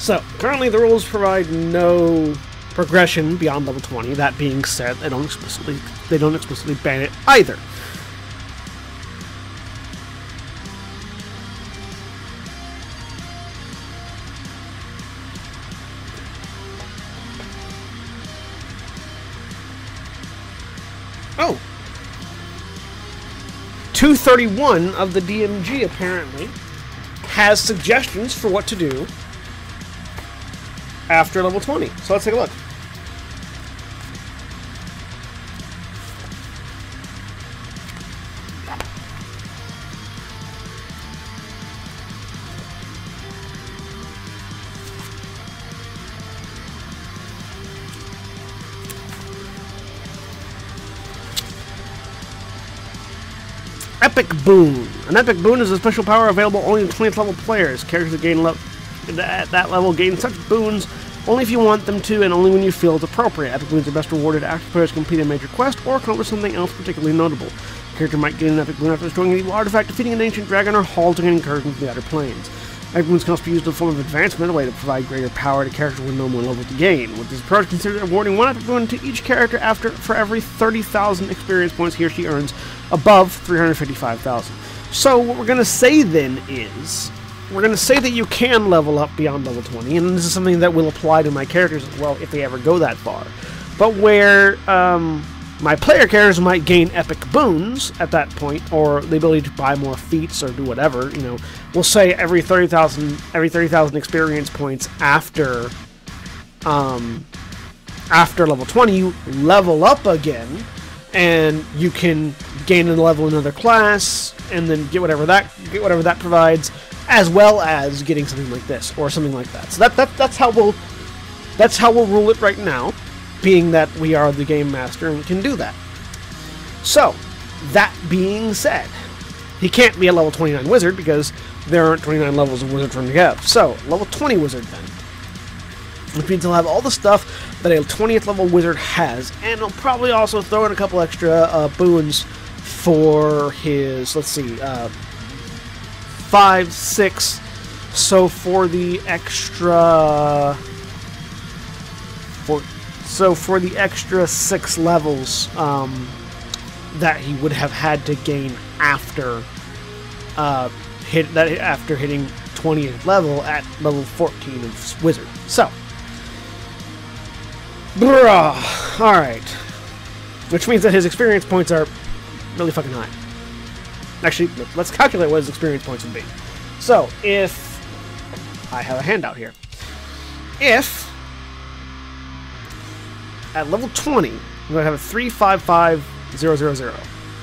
So, currently the rules provide no progression beyond level 20. That being said, they don't explicitly they don't explicitly ban it either. Oh! 231 of the DMG apparently has suggestions for what to do after level 20. So let's take a look. Epic Boon. An Epic Boon is a special power available only to 20th level players. Characters that gain at that level gain such boons only if you want them to and only when you feel it's appropriate. Epic boons are best rewarded after players complete a major quest or accomplish something else particularly notable. The character might gain an epic boon after destroying an evil artifact, defeating an ancient dragon, or halting an incursion from the outer planes. Epic boons can also be used in the form of advancement, a way to provide greater power to characters with no more level to gain. With this approach, consider awarding one epic boon to each character after for every 30,000 experience points he or she earns above 355,000. So what we're going to say then is we're going to say that you can level up beyond level 20, and this is something that will apply to my characters as well if they ever go that far. But where um, my player characters might gain epic boons at that point, or the ability to buy more feats or do whatever, you know, we'll say every 30,000 every 30,000 experience points after um, after level 20, you level up again, and you can gain a level in another class, and then get whatever that get whatever that provides as well as getting something like this or something like that. So that, that that's how we'll that's how we'll rule it right now, being that we are the game master and can do that. So, that being said, he can't be a level 29 wizard because there aren't 29 levels of wizard for him to. So, level 20 wizard then. Which means he'll have all the stuff that a 20th level wizard has, and he'll probably also throw in a couple extra uh, boons for his, let's see, uh, five, six. So for the extra, for so for the extra six levels um, that he would have had to gain after uh, hit that after hitting 20th level at level 14 of Wizard. So, bruh, all right, which means that his experience points are really fucking high. Actually, let's calculate what his experience points would be. So, if... I have a handout here. If... At level 20, I'm going to have a 355000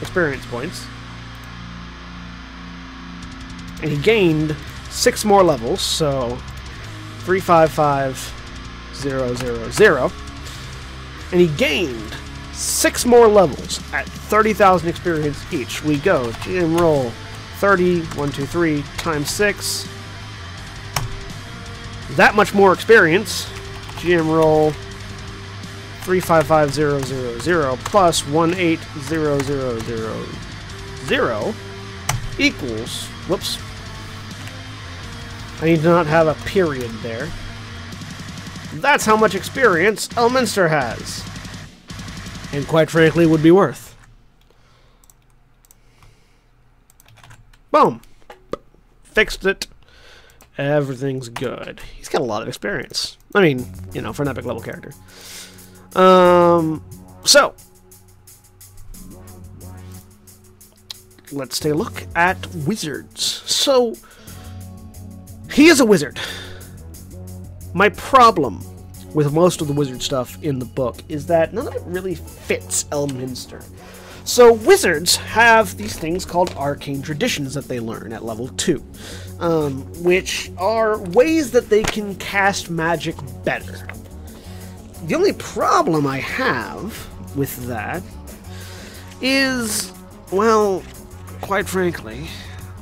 experience points. And he gained six more levels, so 355000. And he gained six more levels at 30,000 experience each. We go. GM roll 30, 1, 2, 3, times 6. That much more experience. GM roll 355000 plus 180000 equals. Whoops. I need to not have a period there. That's how much experience Elminster has and quite frankly would be worth. Boom. Fixed it. Everything's good. He's got a lot of experience. I mean, you know, for an epic level character. Um, so, let's take a look at wizards. So, he is a wizard. My problem with most of the wizard stuff in the book is that none of it really fits Elminster. So wizards have these things called arcane traditions that they learn at level 2, um, which are ways that they can cast magic better. The only problem I have with that is, well, quite frankly,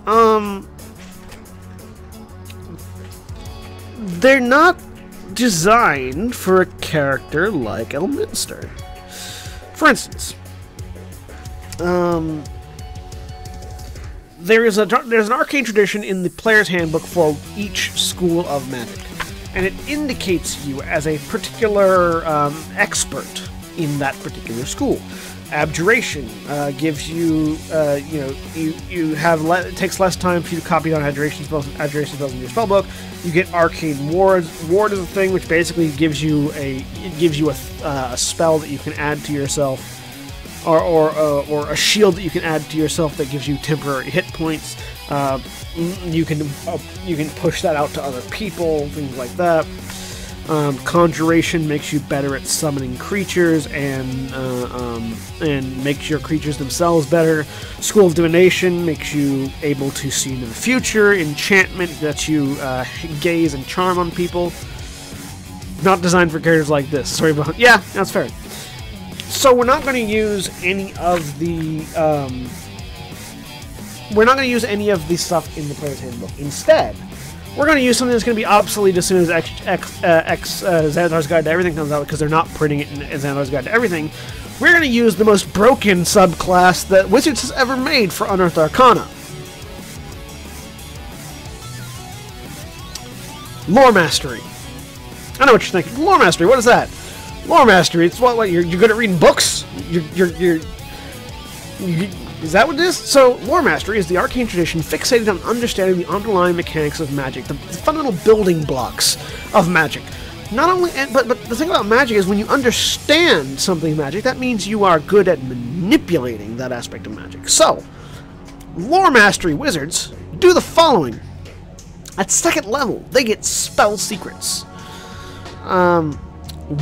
um, they're not designed for a character like Elminster. For instance, um, there is a there's an arcane tradition in the player's handbook for each school of magic, and it indicates you as a particular um, expert in that particular school. Abjuration uh, gives you, uh, you know, you you have le- it takes less time for you to copy down abjuration spells, abjuration spells in your spellbook. You get arcane ward. Ward is a thing which basically gives you a it gives you a, uh, a spell that you can add to yourself or or, uh, or a shield that you can add to yourself that gives you temporary hit points. Uh, you can uh, you can push that out to other people, things like that. Um, conjuration makes you better at summoning creatures and uh, um, and makes your creatures themselves better. School of divination makes you able to see into the future. Enchantment lets you uh, gaze and charm on people. Not designed for characters like this. Sorry about yeah, that's fair. So we're not going to use any of the um, we're not going to use any of the stuff in the player's handbook. Instead, we're going to use something that's going to be obsolete as soon as X, X, uh, X uh, Xanathar's Guide to Everything comes out because they're not printing it in Xanathar's Guide to Everything. We're going to use the most broken subclass that Wizards has ever made for Unearthed Arcana. Lore Mastery. I know what you're thinking. Lore Mastery, what is that? Lore Mastery, it's what, what you're, you're good at reading books? You're, you're, you're, you is that what it is? So, Lore Mastery is the arcane tradition fixated on understanding the underlying mechanics of magic, the, the fundamental building blocks of magic. Not only, but but the thing about magic is when you understand something magic, that means you are good at manipulating that aspect of magic. So, Lore Mastery wizards do the following. At second level, they get spell secrets. Um,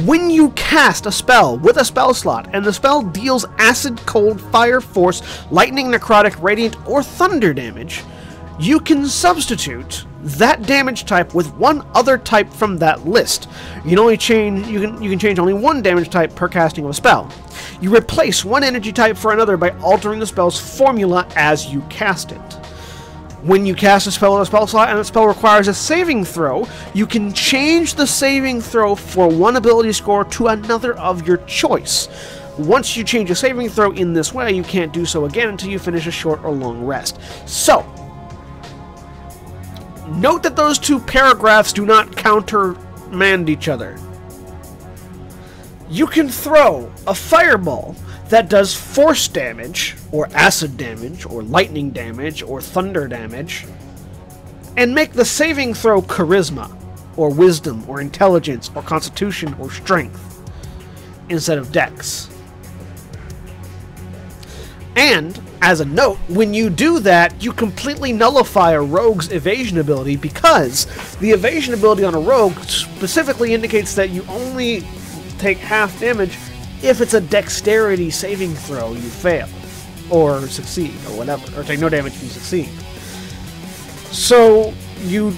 when you cast a spell with a spell slot and the spell deals acid, cold, fire, force, lightning, necrotic, radiant, or thunder damage, you can substitute that damage type with one other type from that list. You can only change you can you can change only one damage type per casting of a spell. You replace one energy type for another by altering the spell's formula as you cast it. When you cast a spell on a spell slot and the spell requires a saving throw, you can change the saving throw for one ability score to another of your choice. Once you change a saving throw in this way, you can't do so again until you finish a short or long rest. So, note that those two paragraphs do not countermand each other. You can throw a fireball that does force damage, or acid damage, or lightning damage, or thunder damage, and make the saving throw charisma, or wisdom, or intelligence, or constitution, or strength, instead of dex. And, as a note, when you do that, you completely nullify a rogue's evasion ability because the evasion ability on a rogue specifically indicates that you only take half damage if it's a dexterity saving throw, you fail. Or succeed, or whatever. Or take no damage if you succeed. So, you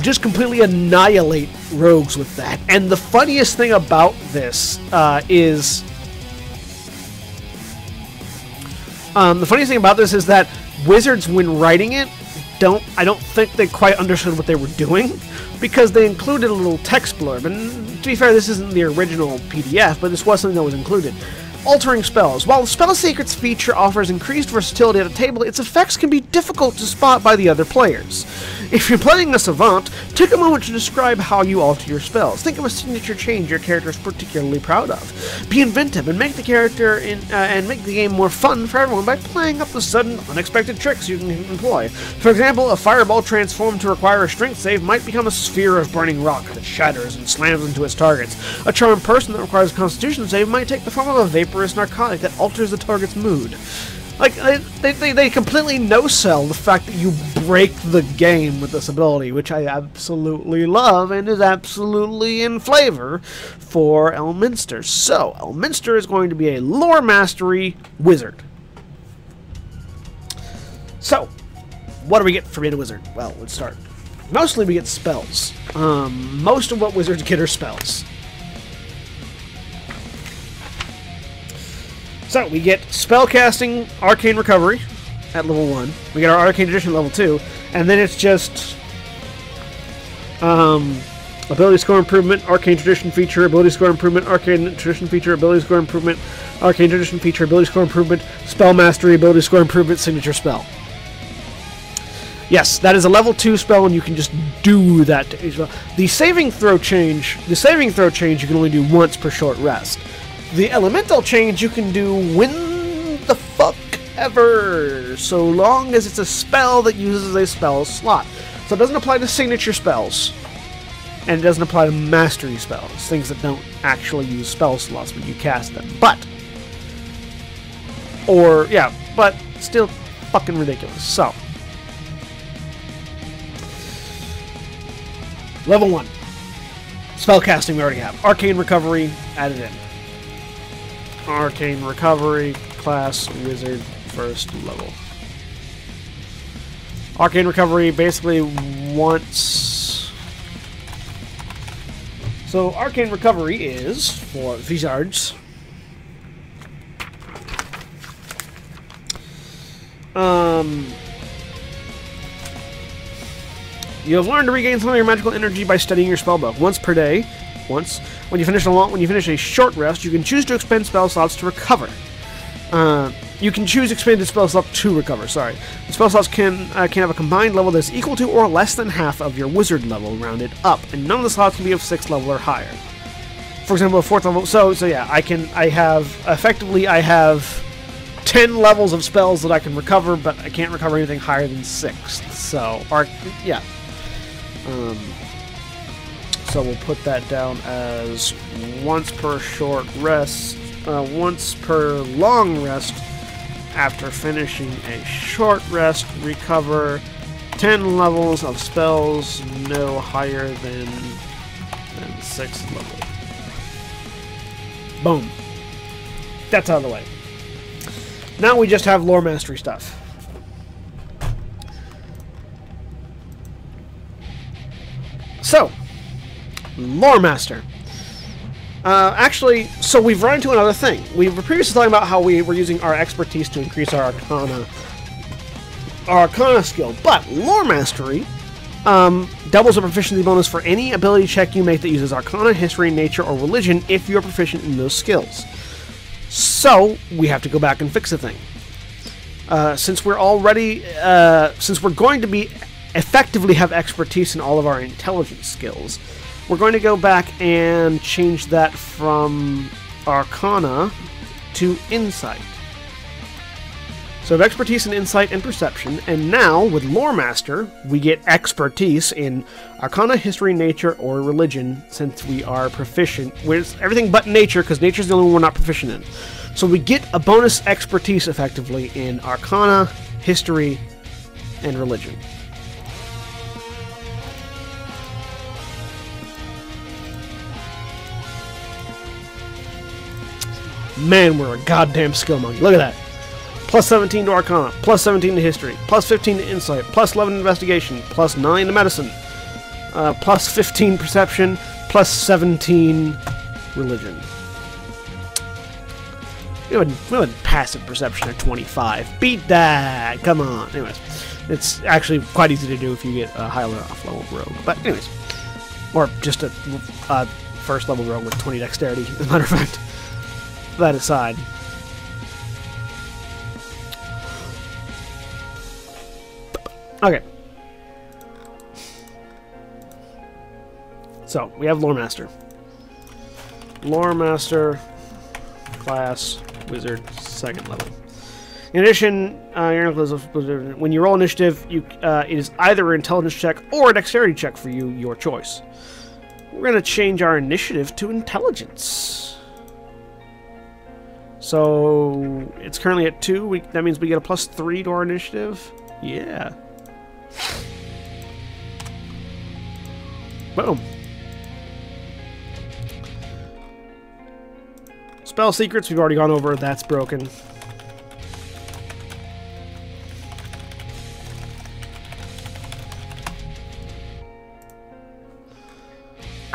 just completely annihilate rogues with that. And the funniest thing about this uh, is. Um, the funniest thing about this is that wizards, when writing it, don't. I don't think they quite understood what they were doing because they included a little text blurb. And to be fair, this isn't the original PDF, but this was something that was included. Altering spells. While the Spell Secrets feature offers increased versatility at a table, its effects can be difficult to spot by the other players. If you're playing a Savant, take a moment to describe how you alter your spells. Think of a signature change your character is particularly proud of. Be inventive and make the character in, uh, and make the game more fun for everyone by playing up the sudden, unexpected tricks you can employ. For example, a fireball transformed to require a strength save might become a sphere of burning rock that shatters and slams into its targets. A charmed person that requires a constitution save might take the form of a vaporous narcotic that alters the target's mood. Like, they, they, they completely no-sell the fact that you break the game with this ability, which I absolutely love and is absolutely in flavor for Elminster. So, Elminster is going to be a lore mastery wizard. So, what do we get from being a wizard? Well, let's start. Mostly we get spells. Um, most of what wizards get are spells. So we get spellcasting, arcane recovery at level one. We get our arcane tradition level two, and then it's just um, ability score improvement, arcane tradition feature, ability score improvement, arcane tradition feature, ability score improvement, arcane tradition feature, ability score improvement, spell mastery, ability score improvement, signature spell. Yes, that is a level two spell, and you can just do that. The saving throw change, the saving throw change, you can only do once per short rest. The elemental change you can do when the fuck ever, so long as it's a spell that uses a spell slot. So it doesn't apply to signature spells, and it doesn't apply to mastery spells, things that don't actually use spell slots when you cast them. But or yeah, but still fucking ridiculous. So, level one, spellcasting we already have. Arcane recovery added in. Arcane recovery class wizard first level. Arcane recovery basically once. So arcane recovery is for wizards Um, you have learned to regain some of your magical energy by studying your spellbook once per day. Once, when you finish a long, when you finish a short rest, you can choose to expend spell slots to recover. Uh, you can choose expended spell slots to recover. Sorry, the spell slots can uh, can have a combined level that's equal to or less than half of your wizard level, rounded up, and none of the slots can be of sixth level or higher. For example, a fourth level. So, so yeah, I can. I have effectively. I have 10 levels of spells that I can recover, but I can't recover anything higher than sixth. So, or, yeah. Um, so we'll put that down as once per short rest, uh, once per long rest. After finishing a short rest, recover 10 levels of spells no higher than, than 6th level. Boom. That's out of the way. Now we just have lore mastery stuff. So, lore master. Uh, actually, so we've run into another thing. We were previously talking about how we were using our expertise to increase our arcana, our arcana skill, but lore mastery um, doubles a proficiency bonus for any ability check you make that uses arcana, history, nature, or religion if you're proficient in those skills. So we have to go back and fix the thing. Uh, since we're already, uh, since we're going to be effectively have expertise in all of our intelligence skills, we're going to go back and change that from Arcana to Insight. So expertise in insight and perception, and now with Lore Master, we get expertise in Arcana, History, Nature, or Religion, since we are proficient with everything but Nature, because Nature is the only one we're not proficient in. So we get a bonus expertise effectively in Arcana, History, and Religion. Man, we're a goddamn skill monkey. Look at that plus 17 to Arcana, plus 17 to History, plus 15 to Insight, plus 11 to Investigation, plus 9 to Medicine, uh, plus 15 Perception, plus 17 Religion. We have, we a passive Perception at 25. Beat that! Come on. Anyways, it's actually quite easy to do if you get a high off level rogue. But anyways, or just a uh, first level rogue with 20 dexterity, as a matter of fact. That aside, Okay. So, we have Lore Master. Lore Master, class, wizard, second level. In addition, uh, when you roll initiative, you, uh, it is either an intelligence check or a dexterity check for you, your choice. We're going to change our initiative to intelligence. So, it's currently at 2. We, that means we get a plus 3 to our initiative. Yeah. Boom. Spell secrets, we've already gone over. That's broken.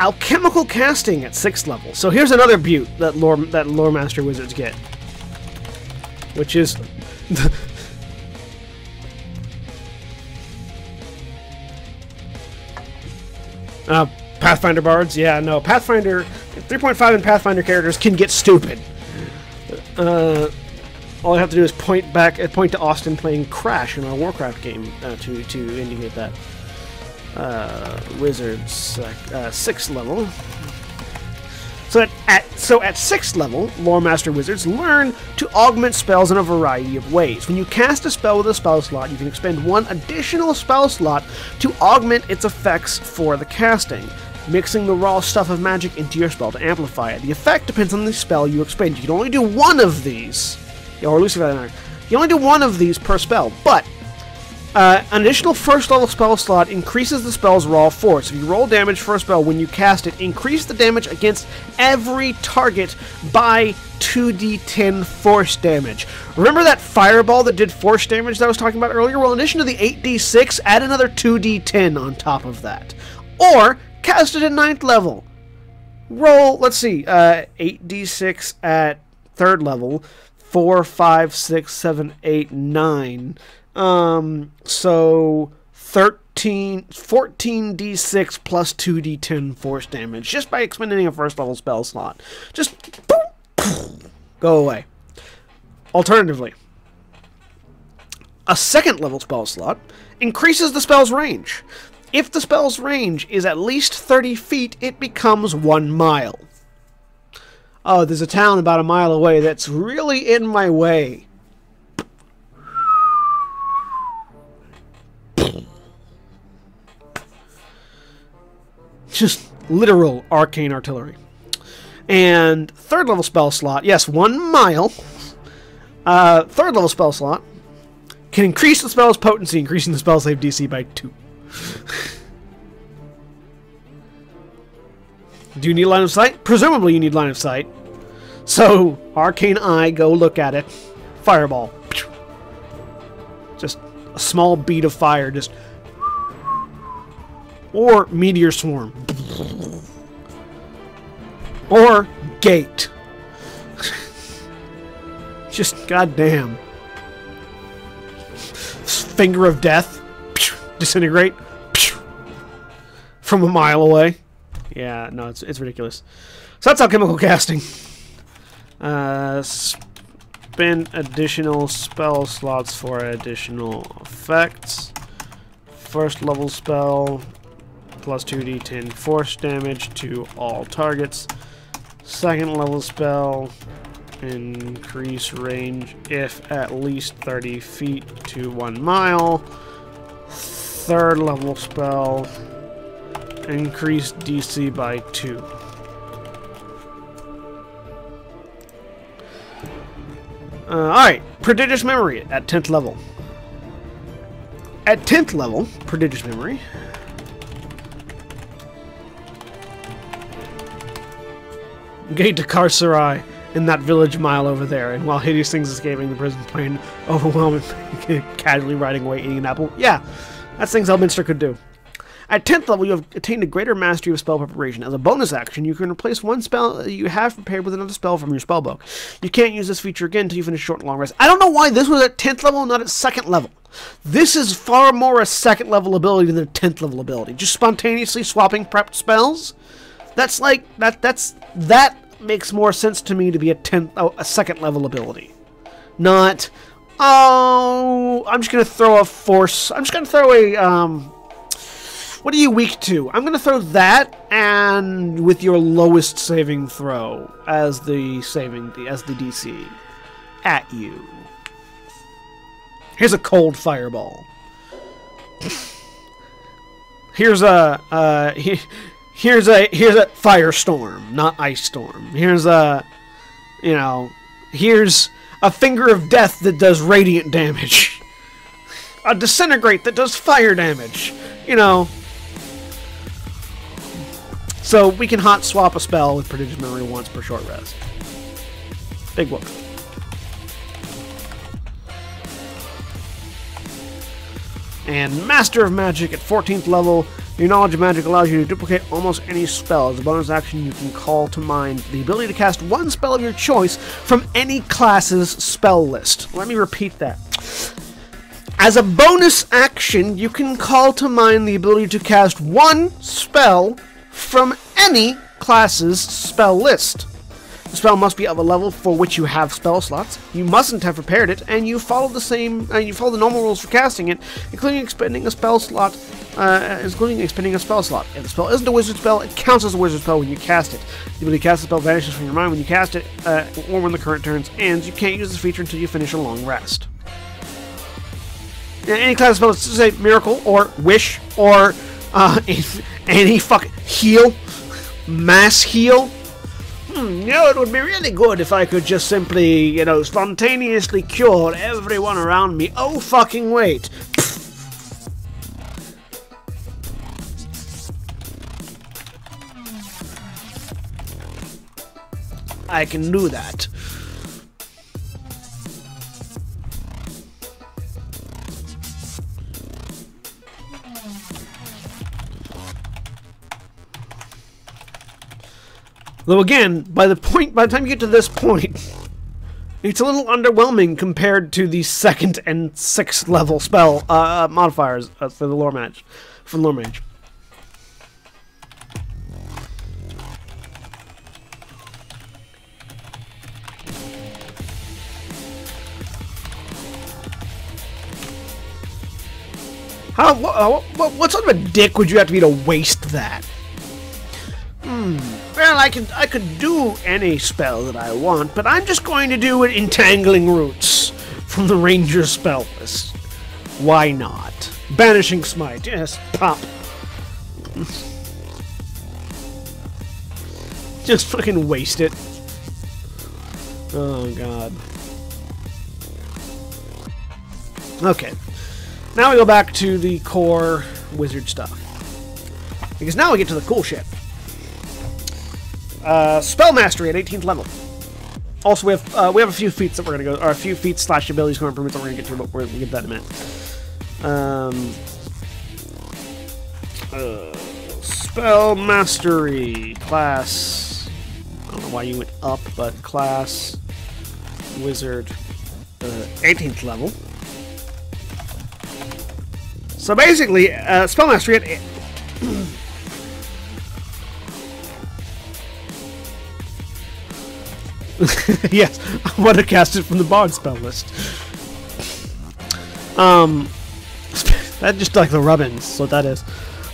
Alchemical casting at sixth level. So here's another butte that lore that lore master wizards get, which is Uh, Pathfinder bards, yeah, no. Pathfinder 3.5 and Pathfinder characters can get stupid. Uh, all I have to do is point back, uh, point to Austin playing Crash in our Warcraft game uh, to to indicate that. Uh, wizards, uh, sixth level. So at, at, so at sixth level, Lore Master Wizards learn to augment spells in a variety of ways. When you cast a spell with a spell slot, you can expend one additional spell slot to augment its effects for the casting, mixing the raw stuff of magic into your spell to amplify it. The effect depends on the spell you expend. You can only do one of these or Lucy Valley You only do one of these per spell, but uh, an additional first level spell slot increases the spell's raw force. If you roll damage for a spell when you cast it, increase the damage against every target by 2d10 force damage. Remember that fireball that did force damage that I was talking about earlier? Well, in addition to the 8d6, add another 2d10 on top of that. Or cast it at ninth level. Roll, let's see, uh, 8d6 at third level, 4, 5, 6, 7, 8, 9. Um, so 13, 14d6 plus 2d10 force damage just by expending a first level spell slot. Just boom, go away. Alternatively, a second level spell slot increases the spell's range. If the spell's range is at least 30 feet, it becomes 1 mile. Oh, there's a town about a mile away that's really in my way. Just literal arcane artillery. And third level spell slot, yes, one mile. Uh, third level spell slot can increase the spell's potency, increasing the spell save DC by two. Do you need line of sight? Presumably you need line of sight. So, Arcane Eye, go look at it. Fireball. Just a small bead of fire, just... Or Meteor Swarm. Or Gate. just goddamn. Finger of Death. Disintegrate. From a mile away. Yeah, no, it's, it's ridiculous. So that's alchemical casting. Uh, spend additional spell slots for additional effects. First level spell, plus 2d10 force damage to all targets. Second level spell, increase range if at least 30 feet to 1 mile. Third level spell, increase DC by 2. Uh, Alright, Prodigious Memory at 10th level. At 10th level, Prodigious Memory. Gate to Carceri in that village mile over there, and while hideous things escaping the prison plane, overwhelming, casually riding away eating an apple. Yeah, that's things Elminster could do. At 10th level, you have attained a greater mastery of spell preparation. As a bonus action, you can replace one spell you have prepared with another spell from your spellbook. You can't use this feature again until you finish short and long rest. I don't know why this was at 10th level, not at 2nd level. This is far more a 2nd level ability than a 10th level ability. Just spontaneously swapping prepped spells? That's like, that, that's, that makes more sense to me to be a 10th, oh, a 2nd level ability. Not, oh, I'm just to throw a force, I'm just to throw a, um, what are you weak to? I'm to throw that and with your lowest saving throw as the saving as the DC at you. Here's a cold fireball. here's a uh, he, here's a here's a firestorm, not ice storm. Here's a you know, here's a finger of death that does radiant damage. A disintegrate that does fire damage. You know, so we can hot swap a spell with Prodigious Memory once per short rest. Big whoop. And Master of Magic at 14th level. Your knowledge of magic allows you to duplicate almost any spell. As a bonus action, you can call to mind the ability to cast one spell of your choice from any class's spell list. Let me repeat that. As a bonus action, you can call to mind the ability to cast one spell from any class's spell list. Spell must be of a level for which you have spell slots. You mustn't have prepared it, and you follow the same. Uh, you follow the normal rules for casting it, including expending a spell slot. Uh, including expending a spell slot. If the spell isn't a wizard spell, it counts as a wizard spell when you cast it. The ability to cast the spell vanishes from your mind when you cast it, uh, or when the current turn ends. You can't use this feature until you finish a long rest. Any class spell, let's say miracle or wish or uh, any fuck heal, mass heal, Hmm, you know, it would be really good if I could just simply, you know, spontaneously cure everyone around me. Oh, fucking wait. I can do that. Though again, by the point, by the time you get to this point, it's a little underwhelming compared to the second and sixth level spell uh, modifiers uh, for the lore match, for the lore mage. How, what, what, what sort of a dick would you have to be to waste that? Hmm. Well, I can I could do any spell that I want, but I'm just going to do it entangling roots from the ranger spell list. Why not? Banishing smite. Yes, pop. just fucking waste it. Oh god. Okay. Now we go back to the core wizard stuff. Because now we get to the cool shit. Uh, spell mastery at 18th level. Also, we have uh, we have a few feats that we're gonna go, or a few feats slash abilities core improvements that we're gonna get to, but we're gonna get that in a minute. Um, uh, spell mastery class. I don't know why you went up, but class wizard, uh, 18th level. So basically, uh, spell mastery at yes, I want to cast it from the bard spell list. Um, that just like the rubbins, so that is.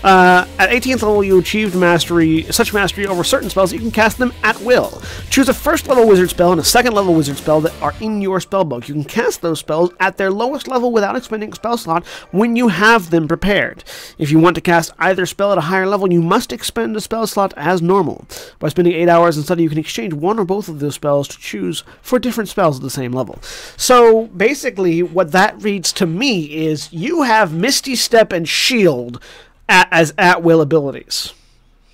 Uh, at 18th level, you achieved mastery, such mastery over certain spells that you can cast them at will. Choose a first level wizard spell and a second level wizard spell that are in your spellbook. You can cast those spells at their lowest level without expending a spell slot when you have them prepared. If you want to cast either spell at a higher level, you must expend a spell slot as normal. By spending 8 hours in study, you can exchange one or both of those spells to choose for different spells at the same level. So basically, what that reads to me is you have Misty Step and Shield at, as at will abilities.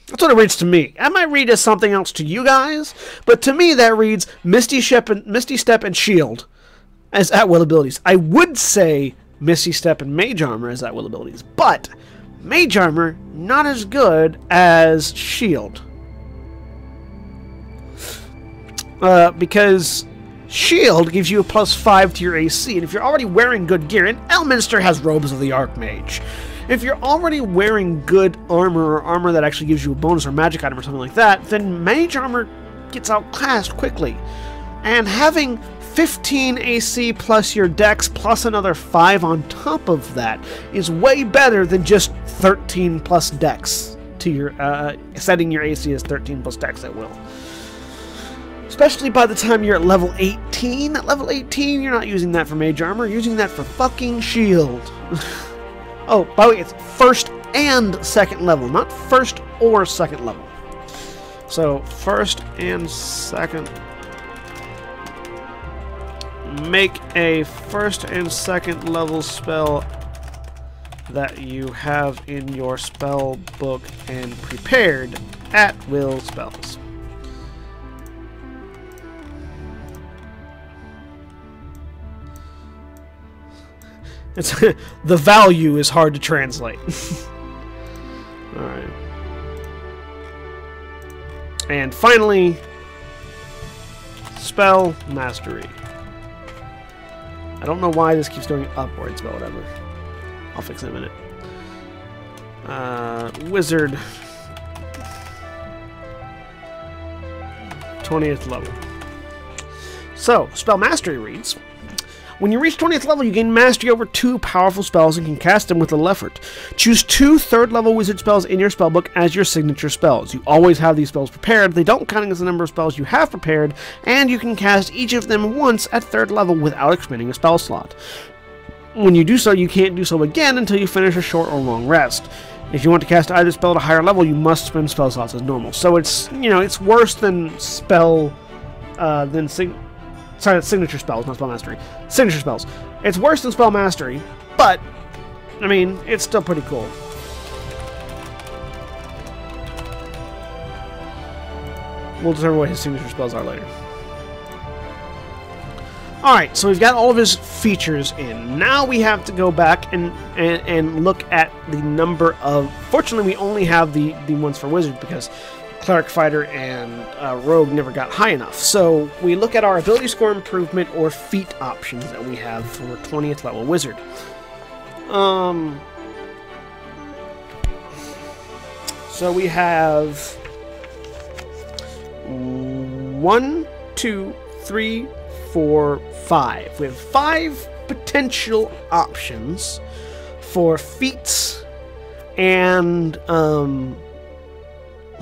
That's what it reads to me. That might read as something else to you guys, but to me that reads Misty Step and Misty Step and Shield as at will abilities. I would say Misty Step and Mage Armor as at will abilities, but Mage Armor not as good as Shield. Uh, because Shield gives you a plus 5 to your AC, and if you're already wearing good gear, and Elminster has Robes of the Archmage, if you're already wearing good armor or armor that actually gives you a bonus or magic item or something like that, then mage armor gets outclassed quickly. And having 15 AC plus your dex plus another 5 on top of that is way better than just 13 plus dex to your uh, setting your AC as 13 plus dex at will. Especially by the time you're at level 18. At level 18, you're not using that for mage armor, you're using that for fucking shield. Oh, by the way, it's first and second level, not first or second level. So, first and second. Make a first and second level spell that you have in your spell book and prepared at will spells. It's the value is hard to translate. All right. And finally, spell mastery. I don't know why this keeps going upwards, but whatever. I'll fix it in a minute. Uh, wizard. 20th level. So, spell mastery reads when you reach 20th level, you gain mastery over two powerful spells and can cast them with a effort. Choose two third level wizard spells in your spellbook as your signature spells. You always have these spells prepared, they don't count as the number of spells you have prepared, and you can cast each of them once at third level without expending a spell slot. When you do so, you can't do so again until you finish a short or long rest. If you want to cast either spell at a higher level, you must spend spell slots as normal. So it's you know it's worse than spell uh, than sig- sorry signature spells, not spell mastery. Signature spells. It's worse than spell mastery, but I mean it's still pretty cool. We'll determine what his signature spells are later. Alright, so we've got all of his features in. Now we have to go back and, and, and look at the number of... Fortunately, we only have the, the ones for Wizard because Cleric, Fighter, and uh, Rogue never got high enough. So we look at our ability score improvement or feat options that we have for 20th level Wizard. Um... So we have... One, two, three, four, five. We have five potential options for feats and um,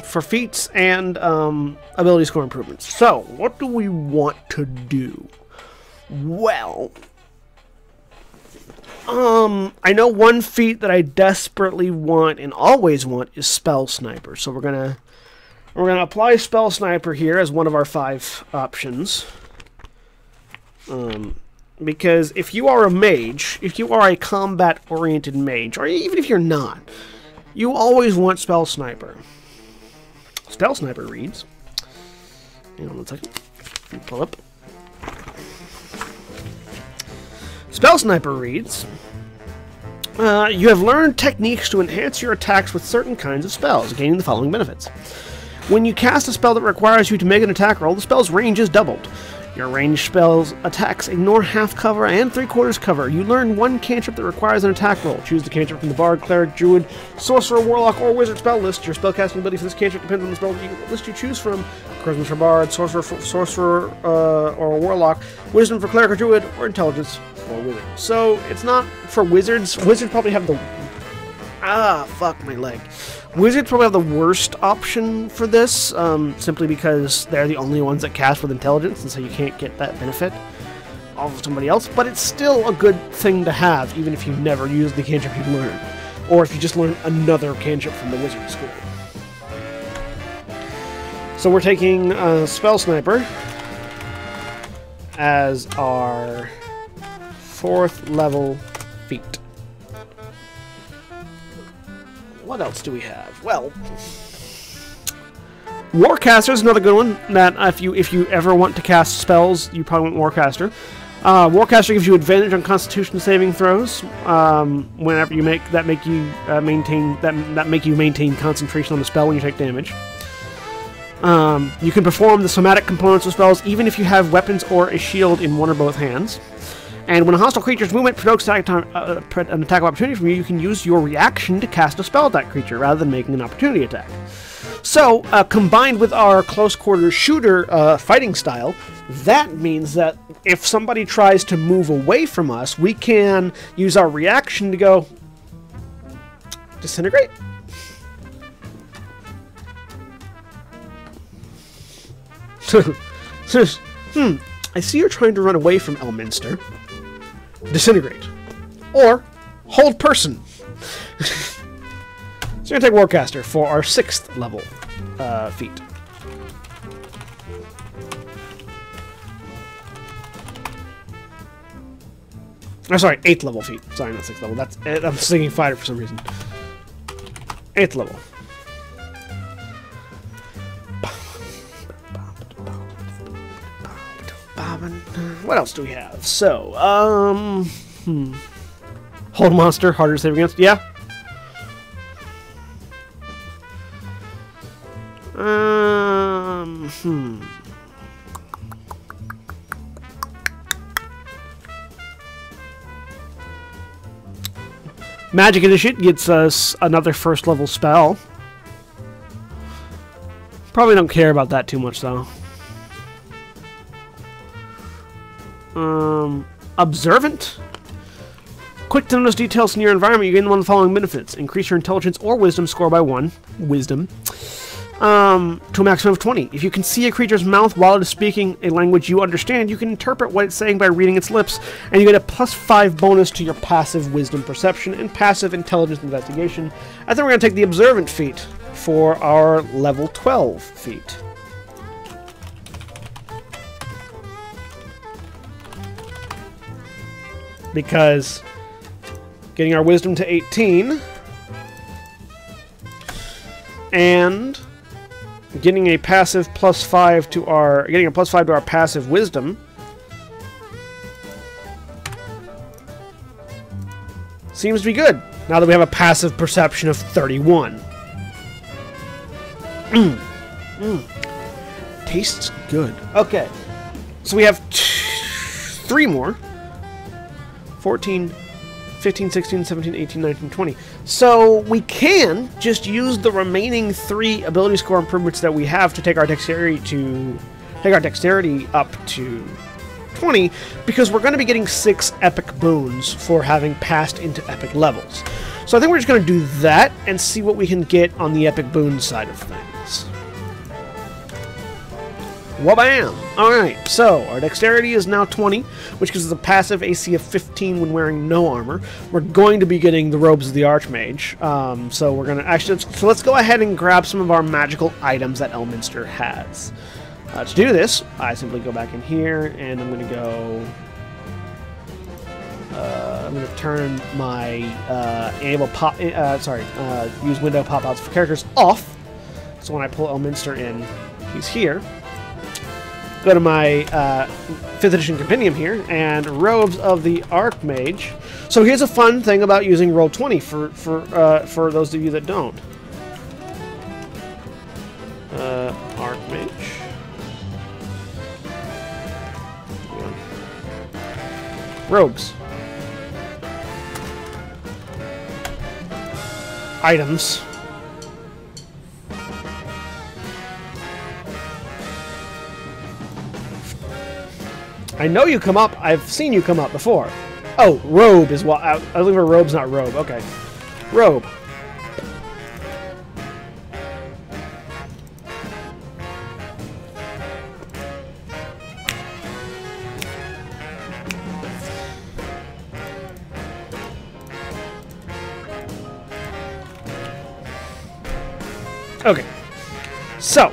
for feats and um, ability score improvements. So, what do we want to do? Well, um, I know one feat that I desperately want and always want is Spell Sniper. So we're gonna we're gonna apply Spell Sniper here as one of our five options. Um, because if you are a mage, if you are a combat-oriented mage, or even if you're not, you always want Spell Sniper. Spell Sniper reads. Hang on one second. Pull up. Spell Sniper reads. Uh, you have learned techniques to enhance your attacks with certain kinds of spells, gaining the following benefits. When you cast a spell that requires you to make an attack roll, the spell's range is doubled. Your ranged spells attacks ignore half cover and three quarters cover. You learn one cantrip that requires an attack roll. Choose the cantrip from the Bard, Cleric, Druid, Sorcerer, Warlock, or Wizard spell list. Your spellcasting ability for this cantrip depends on the spell list you choose from. Charisma for Bard, Sorcerer, for, Sorcerer uh, or Warlock, Wisdom for Cleric or Druid, or Intelligence for Wizard. So it's not for Wizards. Wizards probably have the ah fuck my leg. Wizards probably have the worst option for this, um, simply because they're the only ones that cast with intelligence, and so you can't get that benefit off of somebody else. But it's still a good thing to have, even if you never use the cantrip you learn, or if you just learn another cantrip from the wizard school. So we're taking uh, Spell Sniper as our fourth level What else do we have? Well, Warcaster is another good one. That if you if you ever want to cast spells, you probably want Warcaster. Uh, Warcaster gives you advantage on Constitution saving throws um, whenever you make that make you uh, maintain that that make you maintain concentration on the spell when you take damage. Um, you can perform the somatic components of spells even if you have weapons or a shield in one or both hands. And when a hostile creature's movement provokes uh, an attack opportunity from you, you can use your reaction to cast a spell at that creature rather than making an opportunity attack. So, uh, combined with our close quarter shooter uh, fighting style, that means that if somebody tries to move away from us, we can use our reaction to go disintegrate. hmm, I see you're trying to run away from Elminster. Disintegrate. Or Hold Person. so we're going to take Warcaster for our sixth level uh, feat. Oh, sorry, eighth level feat. Sorry, not sixth level. That's I'm thinking fighter for some reason. Eighth level. What else do we have? So, um, hmm. Hold monster, harder to save against. Yeah. Um, hmm. Magic Initiate gets us another first level spell. Probably don't care about that too much though. Um, observant. Quick to notice details in your environment, you gain one of the following benefits. Increase your intelligence or wisdom score by one. Wisdom. um, to a maximum of 20. If you can see a creature's mouth while it is speaking a language you understand, you can interpret what it's saying by reading its lips, and you get a plus 5 bonus to your passive wisdom perception and passive intelligence investigation. I think we're going to take the observant feat for our level 12 feat. Because getting our wisdom to 18 and getting a passive plus 5 to our getting a plus 5 to our passive wisdom seems to be good now that we have a passive perception of 31 mm. Mm. tastes good okay so we have three more 14 15, 16, 17, 18, 19, 20. So we can just use the remaining three ability score improvements that we have to take our dexterity to take our dexterity up to 20 because we're going to be getting six epic boons for having passed into epic levels. So I think we're just going to do that and see what we can get on the epic boon side of things. Wabam! Alright, so our dexterity is now 20, which gives us a passive AC of 15 when wearing no armor. We're going to be getting the robes of the Archmage. Um, so we're going to actually, so let's go ahead and grab some of our magical items that Elminster has. Uh, to do this, I simply go back in here and I'm going to go uh, I'm going to turn my uh, enable pop, uh, sorry, uh, use window pop outs for characters off. So when I pull Elminster in, he's here go to my uh, 5th edition compendium here, and Robes of the Archmage. So here's a fun thing about using Roll20 for, for, uh, for those of you that don't. Uh, Archmage. Robes. Items. I know you come up. I've seen you come up before. Oh, robe is what. I, I was for robes, not robe. Okay. Robe. Okay. So,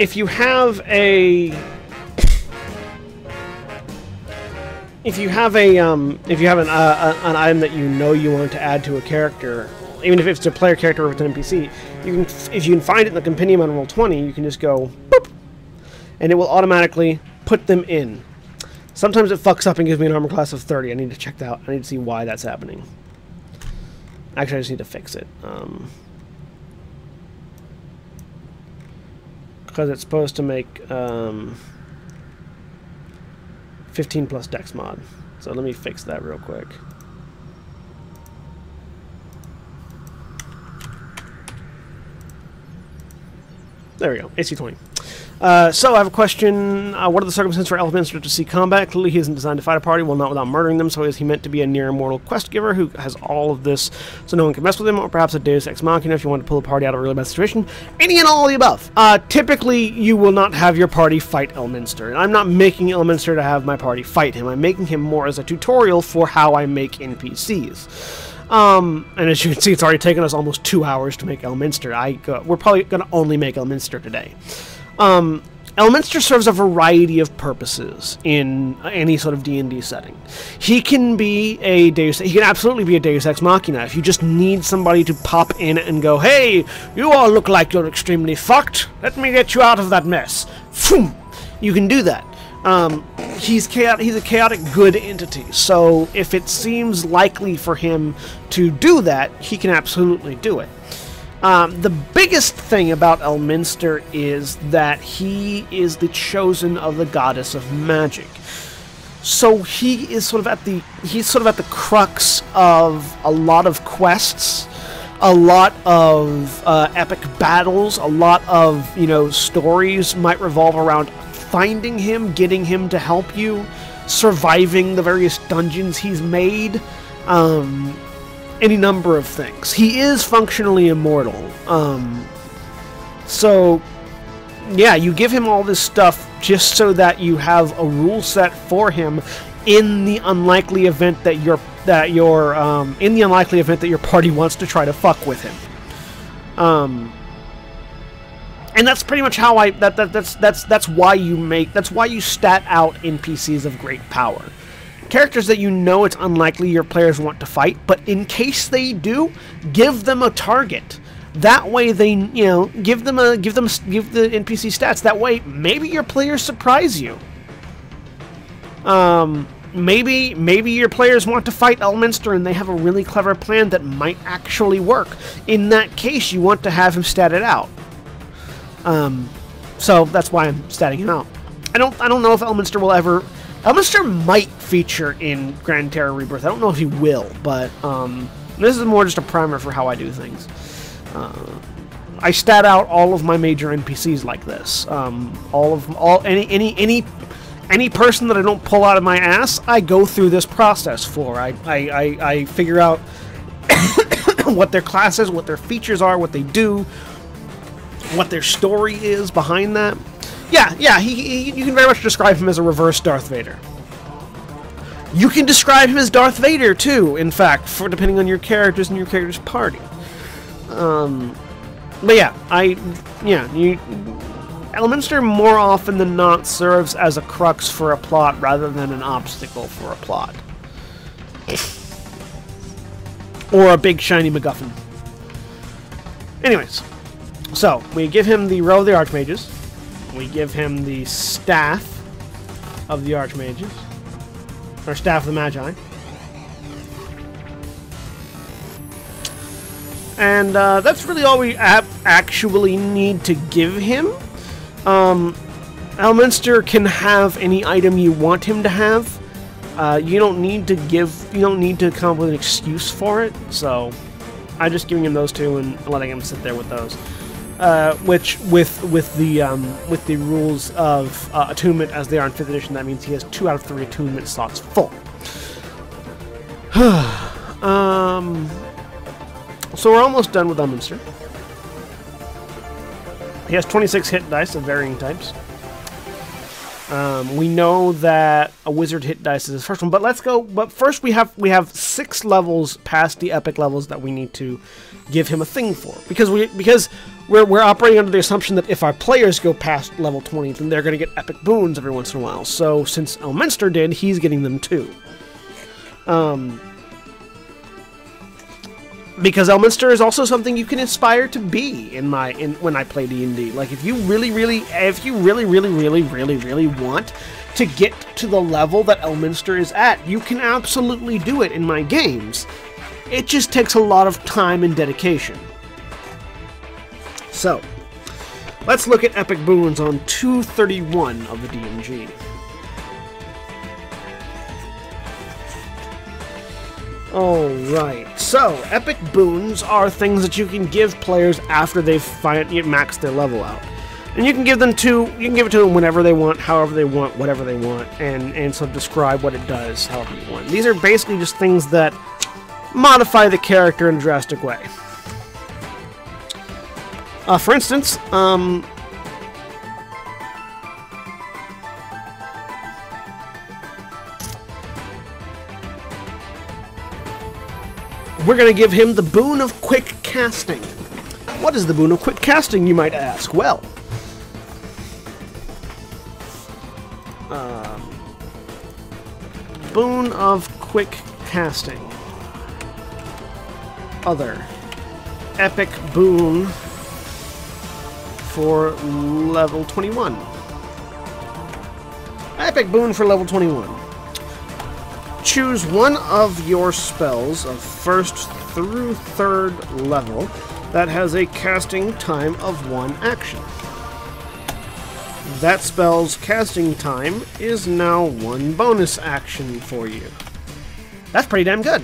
if you have a if you have a um, if you have an, uh, an item that you know you want to add to a character, even if it's a player character or it's an NPC, you can if you can find it in the compendium on roll twenty, you can just go boop, and it will automatically put them in. Sometimes it fucks up and gives me an armor class of thirty. I need to check that out. I need to see why that's happening. Actually, I just need to fix it. Um, because it's supposed to make um, 15 plus dex mod. So let me fix that real quick. There we go, AC 20. Uh, so I have a question. Uh, what are the circumstances for Elminster to see combat? Clearly he isn't designed to fight a party, well not without murdering them, so is he meant to be a near immortal quest giver who has all of this so no one can mess with him, or perhaps a deus ex machina if you want to pull a party out of a really bad situation? Any and all of the above. Uh, typically you will not have your party fight Elminster, and I'm not making Elminster to have my party fight him, I'm making him more as a tutorial for how I make NPCs. Um, and as you can see, it's already taken us almost two hours to make Elminster. I we're probably going to only make Elminster today. Um, Elminster serves a variety of purposes in any sort of D&D setting. He can be a Deus he can absolutely be a Deus Ex Machina if you just need somebody to pop in and go, "Hey, you all look like you're extremely fucked. Let me get you out of that mess." Phoom! You can do that. Um, he's chaotic, he's a chaotic good entity, so if it seems likely for him to do that, he can absolutely do it. Um, the biggest thing about Elminster is that he is the chosen of the goddess of magic. So he is sort of at the he's sort of at the crux of a lot of quests, a lot of uh, epic battles, a lot of you know stories might revolve around finding him, getting him to help you, surviving the various dungeons he's made. Um, any number of things. He is functionally immortal. Um, So, yeah, you give him all this stuff just so that you have a rule set for him in the unlikely event that your that your um, in the unlikely event that your party wants to try to fuck with him. Um, and that's pretty much how I that, that that's that's that's why you make that's why you stat out NPCs of great power. Characters that you know it's unlikely your players want to fight, but in case they do, give them a target. That way they, you know, give them a give them give the NPC stats. That way maybe your players surprise you. Um maybe maybe your players want to fight Elminster and they have a really clever plan that might actually work. In that case, you want to have him statted out. Um, so that's why I'm statting him out. I don't I don't know if Elminster will ever. Elminster might feature in Grand Terror Rebirth. I don't know if he will, but um, this is more just a primer for how I do things. Uh, I stat out all of my major NPCs like this. Um, all of all any any any any person that I don't pull out of my ass, I go through this process for. I I, I, I figure out what their class is, what their features are, what they do, what their story is behind that. Yeah, yeah, he, he, you can very much describe him as a reverse Darth Vader. You can describe him as Darth Vader too, in fact, for depending on your characters and your character's party. Um, but yeah, I yeah, you Elminster more often than not serves as a crux for a plot rather than an obstacle for a plot. or a big shiny MacGuffin. Anyways, so, we give him the Robe of the Archmages. We give him the Staff of the Archmages. Or Staff of the Magi. And uh, that's really all we actually need to give him. Um, Elminster can have any item you want him to have. Uh, you don't need to give, you don't need to come up with an excuse for it. So, I'm just giving him those two and letting him sit there with those. Uh, which with with the um, with the rules of uh, attunement as they are in fifth edition, that means he has two out of three attunement slots full. um, so we're almost done with Elminster. He has 26 hit dice of varying types. Um, we know that a wizard hit dice is his first one, but let's go. But first, we have we have six levels past the epic levels that we need to give him a thing for because we because we're, we're operating under the assumption that if our players go past level 20 then they're going to get epic boons every once in a while so since Elminster did he's getting them too um, because Elminster is also something you can aspire to be in my in when I play D&D like if you really really if you really really really really really want to get to the level that Elminster is at you can absolutely do it in my games it just takes a lot of time and dedication. So, let's look at epic boons on 231 of the DMG. Alright, so epic boons are things that you can give players after they've maxed their level out. And you can give them to you can give it to them whenever they want, however they want, whatever they want, and and so describe what it does however you want. These are basically just things that modify the character in a drastic way. Uh, for instance, um, we're going to give him the boon of quick casting. What is the boon of quick casting, you might ask? Well, um, boon of quick casting other epic boon for level 21. Epic boon for level 21. Choose one of your spells of first through third level that has a casting time of one action. That spell's casting time is now one bonus action for you. That's pretty damn good.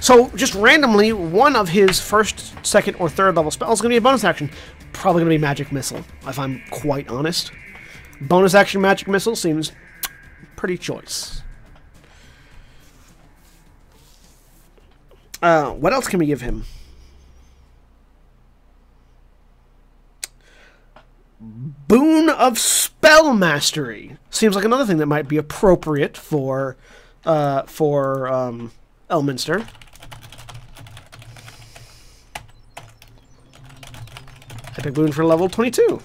So, just randomly, one of his first, second, or third level spells is going to be a bonus action. Probably going to be Magic Missile, if I'm quite honest. Bonus action Magic Missile seems pretty choice. Uh, what else can we give him? Boon of Spell Mastery seems like another thing that might be appropriate for uh, for um, Elminster. Epic Boon for level 22.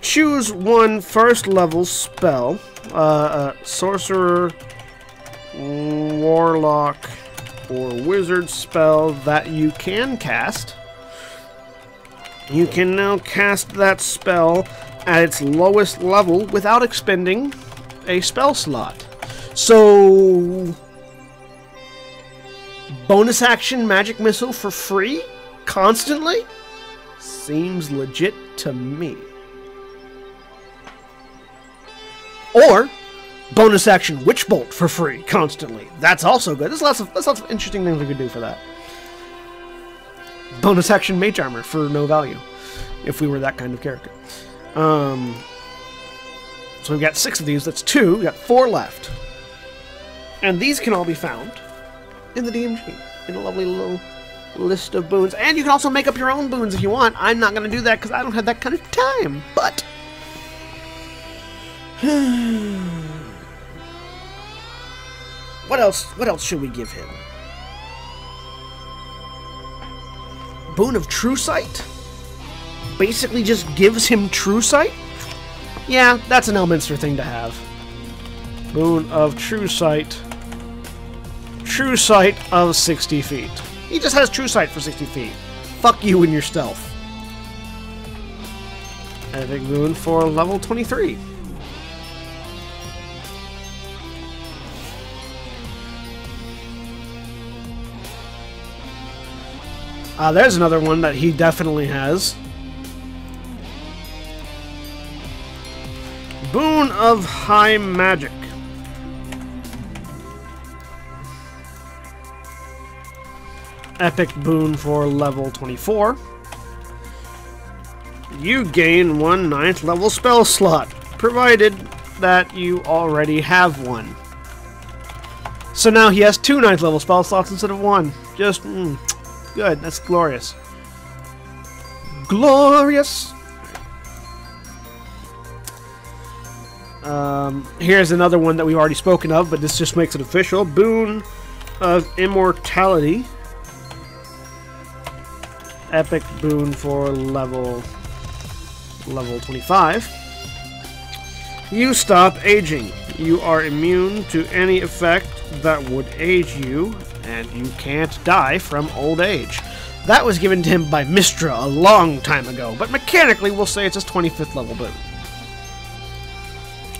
Choose one first level spell. Uh, uh, sorcerer, Warlock, or Wizard spell that you can cast. You can now cast that spell at its lowest level without expending a spell slot. So, bonus action magic missile for free constantly seems legit to me. Or bonus action witch bolt for free constantly. That's also good. There's lots of there's lots of interesting things we could do for that. Bonus action mage armor for no value, if we were that kind of character. Um, so we've got six of these. That's two. We've got four left, and these can all be found in the DMG in a lovely little list of boons. And you can also make up your own boons if you want. I'm not going to do that because I don't have that kind of time. But what else? What else should we give him? Boon of True Sight? Basically just gives him True Sight? Yeah, that's an Elminster thing to have. Boon of True Sight. True Sight of 60 feet. He just has True Sight for 60 feet. Fuck you and your stealth. Epic Boon for level 23. Uh, there's another one that he definitely has. Boon of High Magic. Epic Boon for level 24. You gain one ninth level spell slot, provided that you already have one. So now he has two ninth level spell slots instead of one. Just, mm, good, that's glorious. Glorious! Um, here's another one that we've already spoken of, but this just makes it official. Boon of Immortality epic boon for level level 25. You stop aging. You are immune to any effect that would age you, and you can't die from old age. That was given to him by Mystra a long time ago, but mechanically we'll say it's his 25th level boon.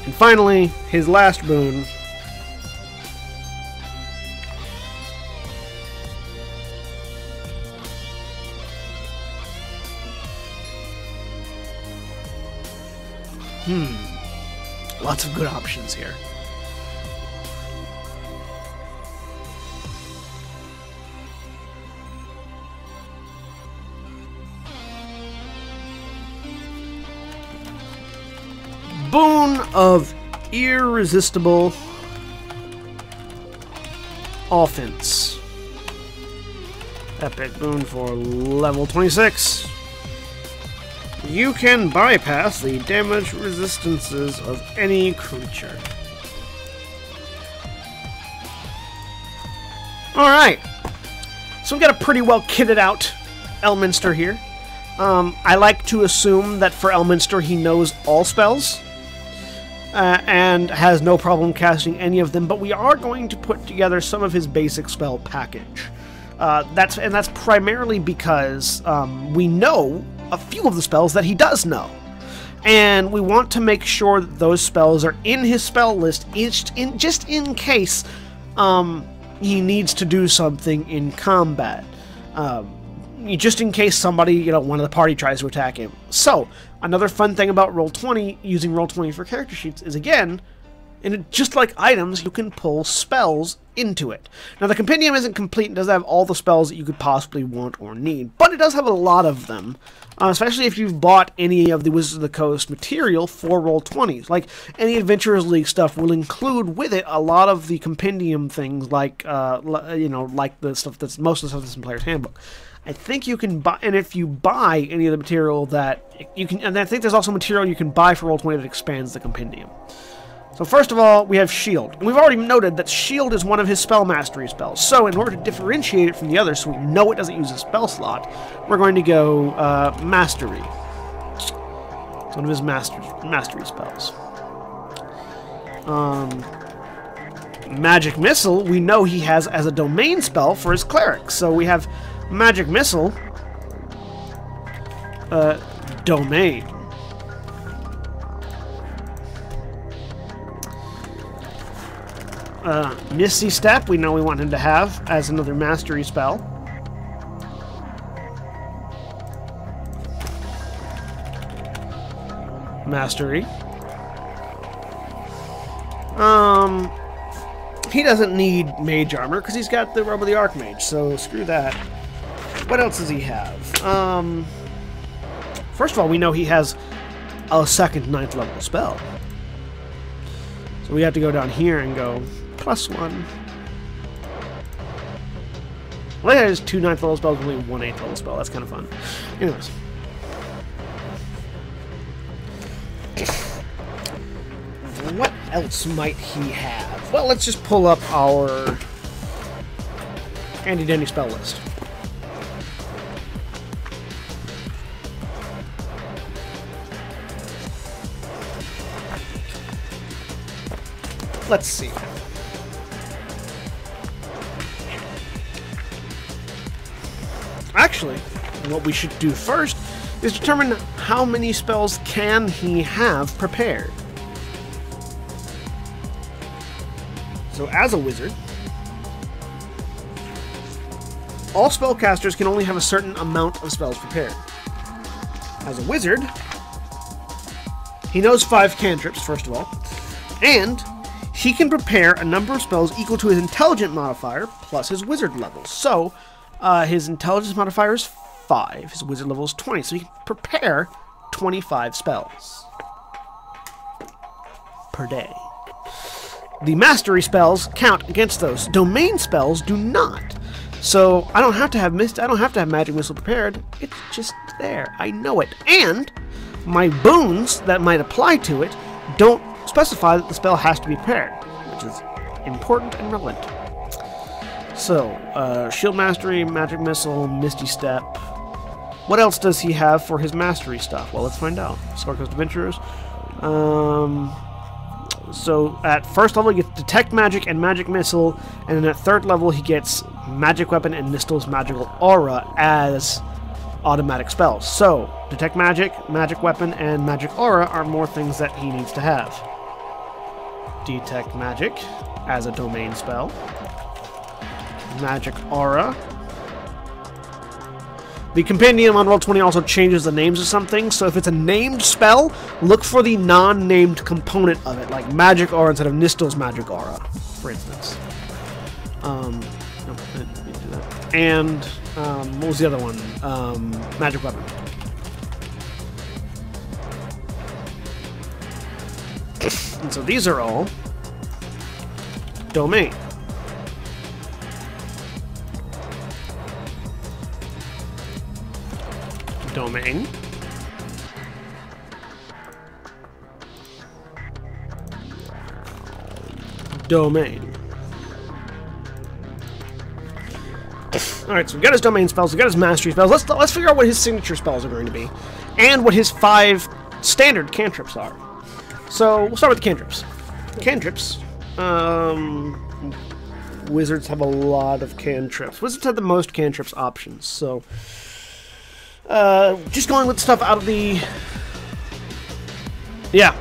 And finally, his last boon Hmm. Lots of good options here. Boon of Irresistible Offense. Epic boon for level 26. You can bypass the damage resistances of any creature. Alright. So we've got a pretty well kitted out Elminster here. Um, I like to assume that for Elminster he knows all spells. Uh, and has no problem casting any of them, but we are going to put together some of his basic spell package. Uh, that's and that's primarily because um, we know a few of the spells that he does know. And we want to make sure that those spells are in his spell list just in, just in case um, he needs to do something in combat. Um, just in case somebody, you know, one of the party tries to attack him. So, another fun thing about Roll20, using Roll20 for character sheets, is again, and just like items, you can pull spells into it. Now, the compendium isn't complete and doesn't have all the spells that you could possibly want or need, but it does have a lot of them, uh, especially if you've bought any of the Wizards of the Coast material for Roll20s. Like, any Adventurers League stuff will include with it a lot of the compendium things, like, uh, you know, like the stuff that's most of the stuff that's in Player's Handbook. I think you can buy, and if you buy any of the material that you can, and I think there's also material you can buy for Roll20 that expands the compendium. So first of all, we have Shield. And we've already noted that Shield is one of his spell mastery spells. So in order to differentiate it from the others, so we know it doesn't use a spell slot, we're going to go uh, Mastery. It's one of his master mastery spells. Um, Magic Missile, we know he has as a domain spell for his cleric. So we have Magic Missile, uh, Domain. Uh, Misty Step, we know we want him to have as another mastery spell. Mastery. Um, he doesn't need mage armor because he's got the robe of the archmage, so screw that. What else does he have? Um, first of all, we know he has a second ninth level spell. So we have to go down here and go plus one. Well, that is two ninth level spells, only one eighth level spell. That's kind of fun. Anyways. What else might he have? Well, let's just pull up our Andy dandy spell list. Let's see. Actually, what we should do first is determine how many spells can he have prepared. So as a wizard, all spellcasters can only have a certain amount of spells prepared. As a wizard, he knows five cantrips, first of all, and he can prepare a number of spells equal to his intelligent modifier plus his wizard level. So, uh, his intelligence modifier is 5, his wizard level is 20, so he can prepare 25 spells per day. The mastery spells count against those. Domain spells do not. So I don't have to have mist I don't have to have magic missile prepared. It's just there. I know it. And my boons that might apply to it don't specify that the spell has to be paired, which is important and relevant. So, uh, Shield Mastery, Magic Missile, Misty Step. What else does he have for his mastery stuff? Well, let's find out. Coast Adventurers. Um, so at first level, he gets Detect Magic and Magic Missile, and then at third level, he gets Magic Weapon and Nystul's Magical Aura as automatic spells. So, Detect Magic, Magic Weapon, and Magic Aura are more things that he needs to have. Detect Magic as a domain spell. Magic Aura. The Compendium on Roll20 also changes the names of something, so if it's a named spell, look for the non-named component of it, like Magic Aura instead of Nystul's Magic Aura, for instance. Um. And, um, what was the other one? Um, Magic Weapon. And so these are all domain. Domain. Domain. Alright, so we got his domain spells, we got his mastery spells. Let's let's figure out what his signature spells are going to be. And what his five standard cantrips are. So we'll start with cantrips. Cantrips. Um, wizards have a lot of cantrips. Wizards have the most cantrips options. So uh, just going with stuff out of the. Yeah.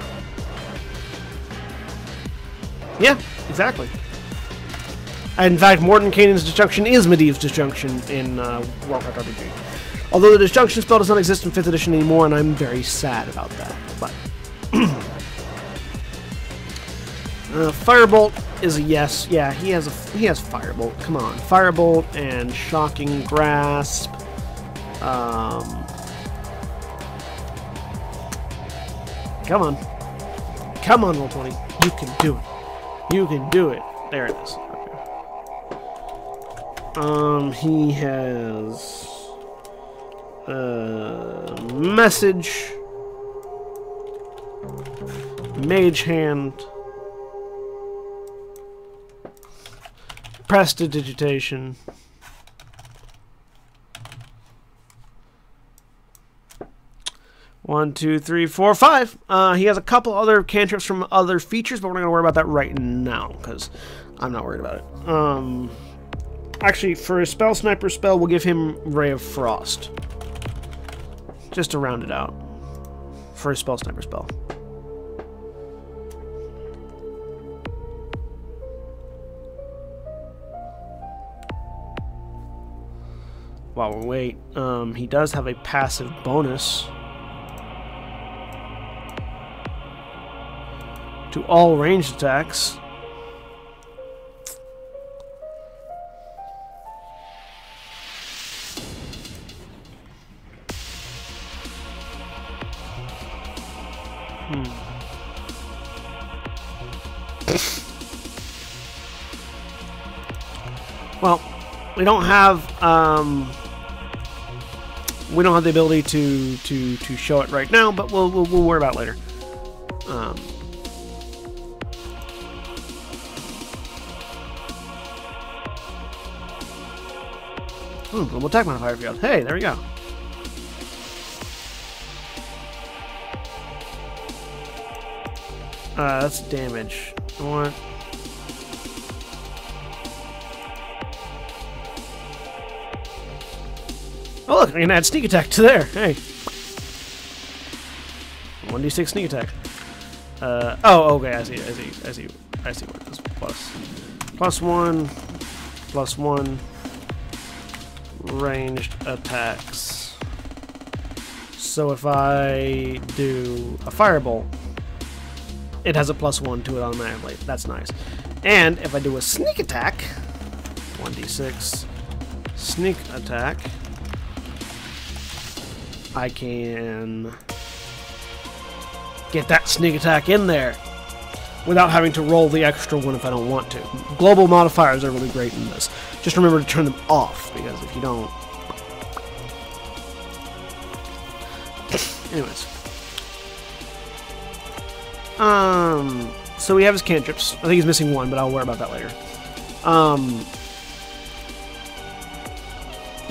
Yeah, exactly. In fact, Mordenkainen's Disjunction is Medivh's Disjunction in uh, Warcraft RPG. Although the Disjunction spell does not exist in 5th edition anymore, and I'm very sad about that. But uh, Firebolt is a yes. Yeah, he has a he has Firebolt. Come on, Firebolt and Shocking Grasp. Um, come on, come on, roll twenty. You can do it. You can do it. There it is. Okay. Um, he has Uh, message. Mage hand. Prestidigitation. One, two, three, four, five. Uh, he has a couple other cantrips from other features, but we're not going to worry about that right now, because I'm not worried about it. Um, actually, for his spell sniper spell, we'll give him Ray of Frost. Just to round it out. For his spell sniper spell. While we wait, um, he does have a passive bonus. to all ranged attacks. Hmm. well, we don't have um, we don't have the ability to to to show it right now, but we'll we'll, we'll worry about later. Um, Ooh, global attack modifier field. Hey, there we go. Uh, that's damage. I want... Oh look, I can add sneak attack to there. Hey. 1d6 sneak attack. Uh, oh, okay, I see, I see, I see, I see what it is. Plus. Plus one, plus one, ranged attacks. So if I do a firebolt, it has a plus one to it automatically. That's nice. And if I do a sneak attack, 1d6 sneak attack, I can get that sneak attack in there without having to roll the extra one if I don't want to. Global modifiers are really great in this. Just remember to turn them off, because if you don't... Anyways. Um, so we have his cantrips. I think he's missing one, but I'll worry about that later. Um,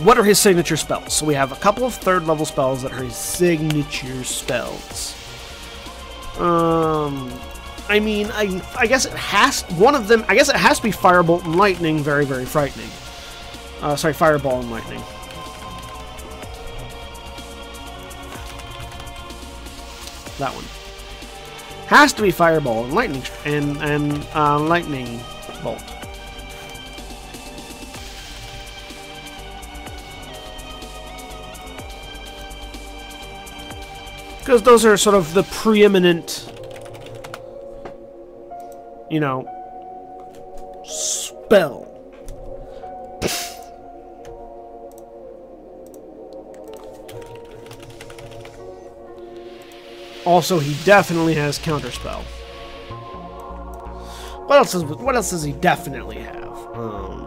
what are his signature spells? So we have a couple of third level spells that are his signature spells. Um, I mean, I I guess it has one of them. I guess it has to be Firebolt and Lightning. Very very frightening. Uh, sorry, Fireball and Lightning. That one has to be Fireball and Lightning and and uh, Lightning Bolt. Because those are sort of the preeminent you know, spell. also, he definitely has counterspell. What else? Does, what else does he definitely have? Um,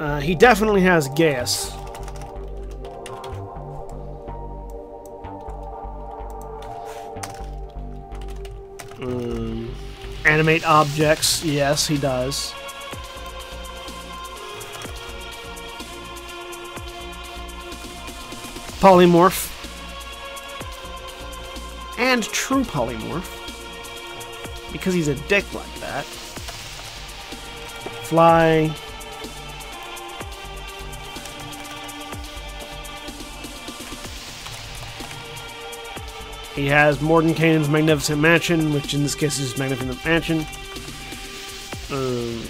Uh, he definitely has gas. Um, animate objects. Yes, he does. Polymorph. And true polymorph. Because he's a dick like that. Fly. He has Mordenkainen's Magnificent Mansion, which in this case is Magnificent Mansion. Um,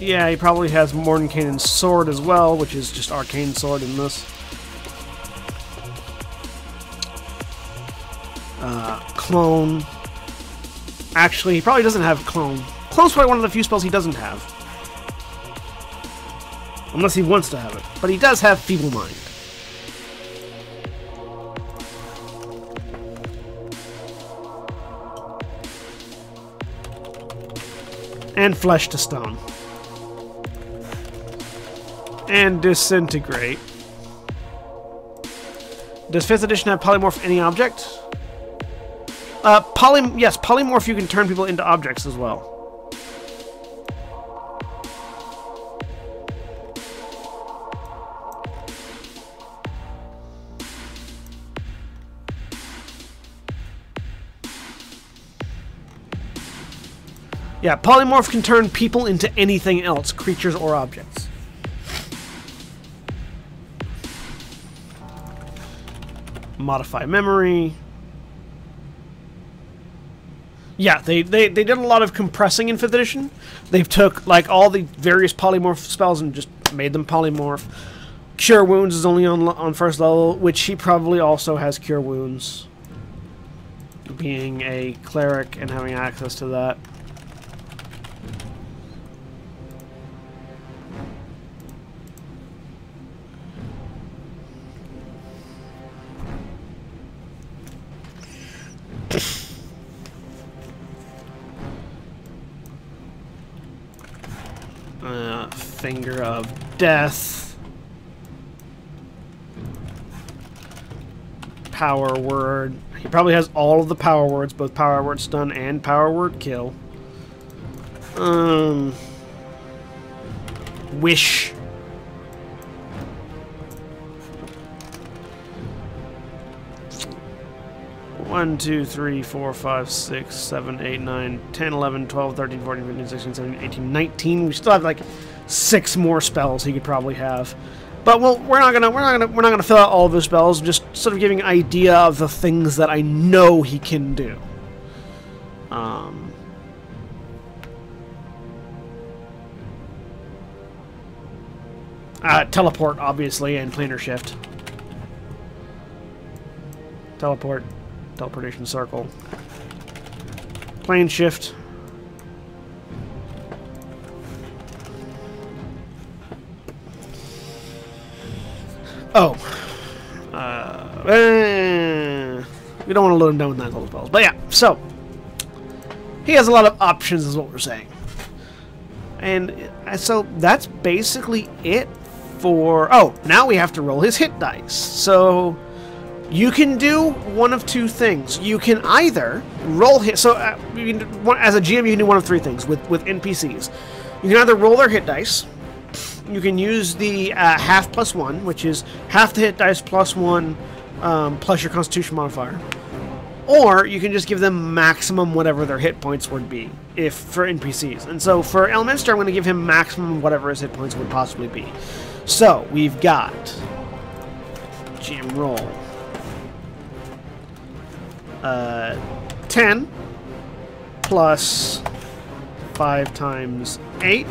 yeah, he probably has Mordenkainen's sword as well, which is just Arcane Sword in this. Uh, clone. Actually, he probably doesn't have clone Clone's probably one of the few spells he doesn't have. Unless he wants to have it. But he does have Feeble Mind. And Flesh to Stone. And Disintegrate. Does 5th edition have polymorph any object? Uh, poly yes, polymorph you can turn people into objects as well. Yeah, polymorph can turn people into anything else, creatures or objects. Modify memory. Yeah, they, they, they did a lot of compressing in 5th edition. They've took, like, all the various polymorph spells and just made them polymorph. Cure Wounds is only on, on first level, which he probably also has Cure Wounds. Being a cleric and having access to that. Death. Power word. He probably has all of the power words, both power word stun and power word kill. Um, wish. One, two, three, four, five, six, seven, eight, nine, 10, 11, 12, 13, 14, 15, 16, 17, 18, 19. We still have like six more spells he could probably have. But well, we're not gonna we're not gonna we're not gonna fill out all of those spells. Just sort of giving an idea of the things that I know he can do. Um. Uh, teleport, obviously, and planar shift. Teleport. Teleportation circle. Plane shift. Oh. Uh, eh, we don't want to load him down with nine level spells. But yeah, so. He has a lot of options, is what we're saying. And uh, so that's basically it for... Oh, now we have to roll his hit dice. So you can do one of two things. You can either roll hit. So, uh, as a GM, you can do one of three things with with NPCs. You can either roll their hit dice. You can use the uh, half plus one, which is half the hit dice plus one um, plus your Constitution modifier. Or you can just give them maximum whatever their hit points would be if for NPCs. And so for Elminster, I'm going to give him maximum whatever his hit points would possibly be. So we've got GM roll uh, 10 plus 5 times 8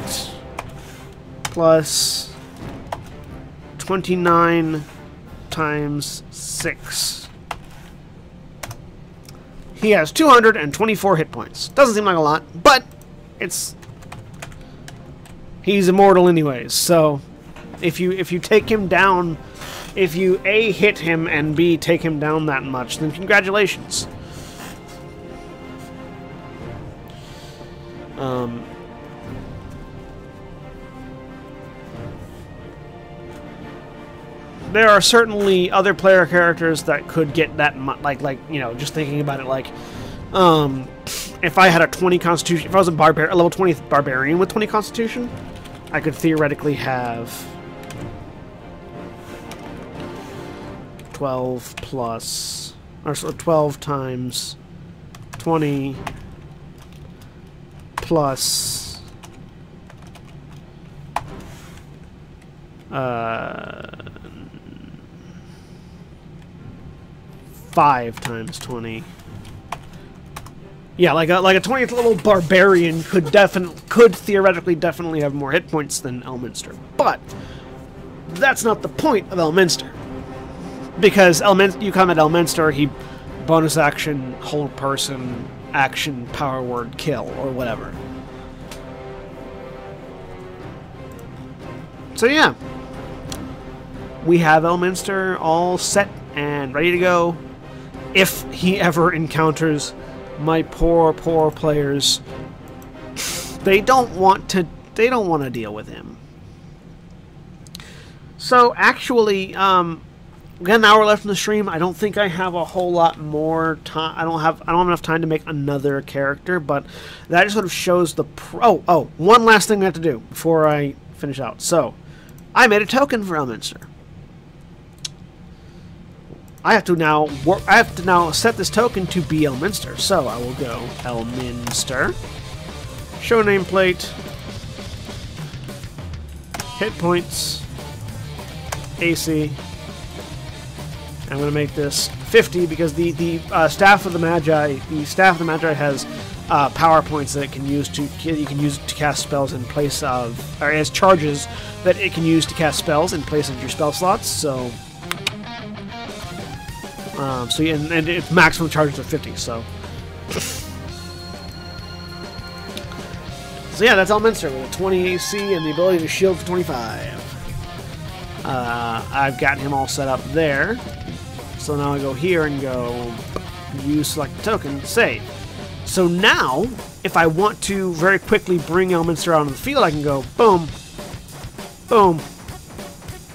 plus 29 times 6. He has 224 hit points. Doesn't seem like a lot, but it's he's immortal anyways. So if you if you take him down if you A, hit him, and B, take him down that much, then congratulations. Um, there are certainly other player characters that could get that like like you know just thinking about it like um if I had a 20 constitution if I was a a level 20 barbarian with 20 constitution I could theoretically have 12 plus, or so 12 times 20 plus uh, 5 times 20. Yeah, like a, like a 20th level barbarian could definitely could theoretically definitely have more hit points than Elminster. But that's not the point of Elminster. Because Elmin you come at Elminster, he bonus action, hold person, action, power word, kill, or whatever. So yeah, we have Elminster all set and ready to go. If he ever encounters my poor, poor players, they don't want to. They don't want to deal with him. So actually, um, we got an hour left in the stream. I don't think I have a whole lot more time. I don't have I don't have enough time to make another character, but that just sort of shows the pro. Oh, oh, one last thing I have to do before I finish out. So, I made a token for Elminster. I have to now work. I have to now set this token to be Elminster. So I will go Elminster. Show nameplate. Hit points. AC. I'm going to make this 50 because the the uh, staff of the Magi, the staff of the Magi has uh, power points that it can use to you can use to cast spells in place of, or as charges that it can use to cast spells in place of your spell slots. So, um, so yeah, and, and its maximum charges are 50. So, so yeah, that's Elminster with a 20 AC and the ability to shield for 25. Uh, I've got him all set up there. So now I go here and go use select token, save. So now, if I want to very quickly bring Elminster out on the field, I can go boom, boom,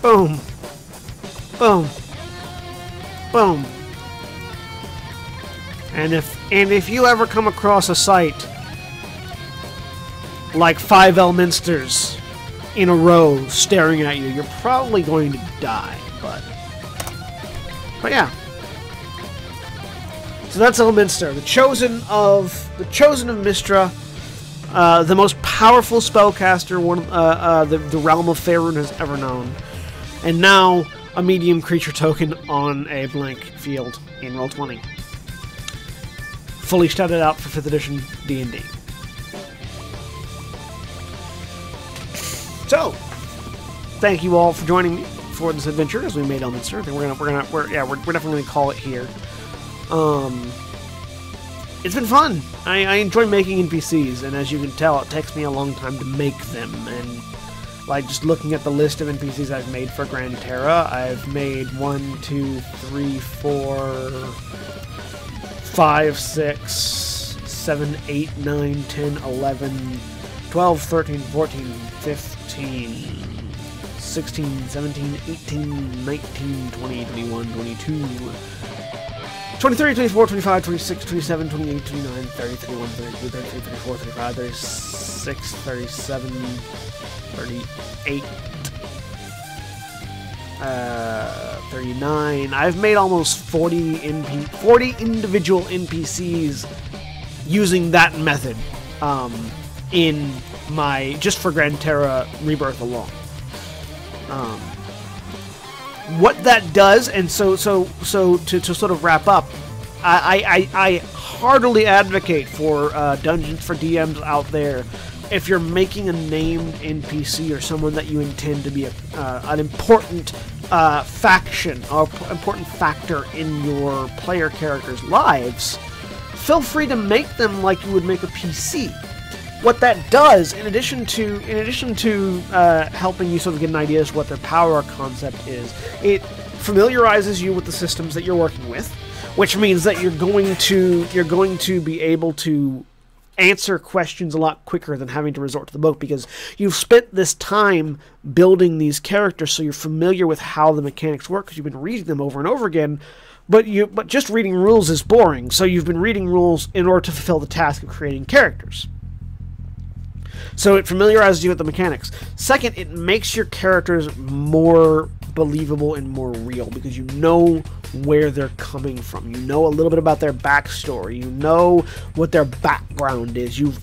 boom, boom, boom. And if and if you ever come across a sight like five Elminsters in a row staring at you, you're probably going to die, but but yeah. So that's Elminster, the chosen of the chosen of Mystra, uh, the most powerful spellcaster one uh, uh, the, the realm of Faerun has ever known, and now a medium creature token on a blank field in Roll20 fully studded out for 5th edition D&D. So, thank you all for joining me for this adventure as we made Elminster. I think we're gonna we're gonna we're yeah we're, we're definitely gonna call it here. Um, it's been fun. I, I enjoy making NPCs, and as you can tell, it takes me a long time to make them. And like just looking at the list of NPCs I've made for Grand Terra, I've made one, two, three, four, five, six, seven, eight, nine, ten, eleven, twelve, thirteen, fourteen, fifteen. 16, 17, 18, 19, 20, 21, 22, 23, 24, 25, 26, 27, 28, 29, 30, 31, 32, 33, 34, 35, 36, 37, 38, uh, 39. I've made almost 40 NP 40 individual NPCs using that method um, in my just for Grand Terra Rebirth alone. Um, what that does, and so so so to, to sort of wrap up, I I, I heartily advocate for uh, dungeons for DMs out there. If you're making a named NPC or someone that you intend to be a, uh, an important uh, faction or important factor in your player characters' lives, feel free to make them like you would make a PC what that does, in addition to in addition to uh, helping you sort of get an idea as to what their power concept is, it familiarizes you with the systems that you're working with, which means that you're going to you're going to be able to answer questions a lot quicker than having to resort to the book because you've spent this time building these characters so you're familiar with how the mechanics work because you've been reading them over and over again but you but just reading rules is boring so you've been reading rules in order to fulfill the task of creating characters so it familiarizes you with the mechanics. Second, it makes your characters more believable and more real because you know where they're coming from. You know a little bit about their backstory. You know what their background is. You've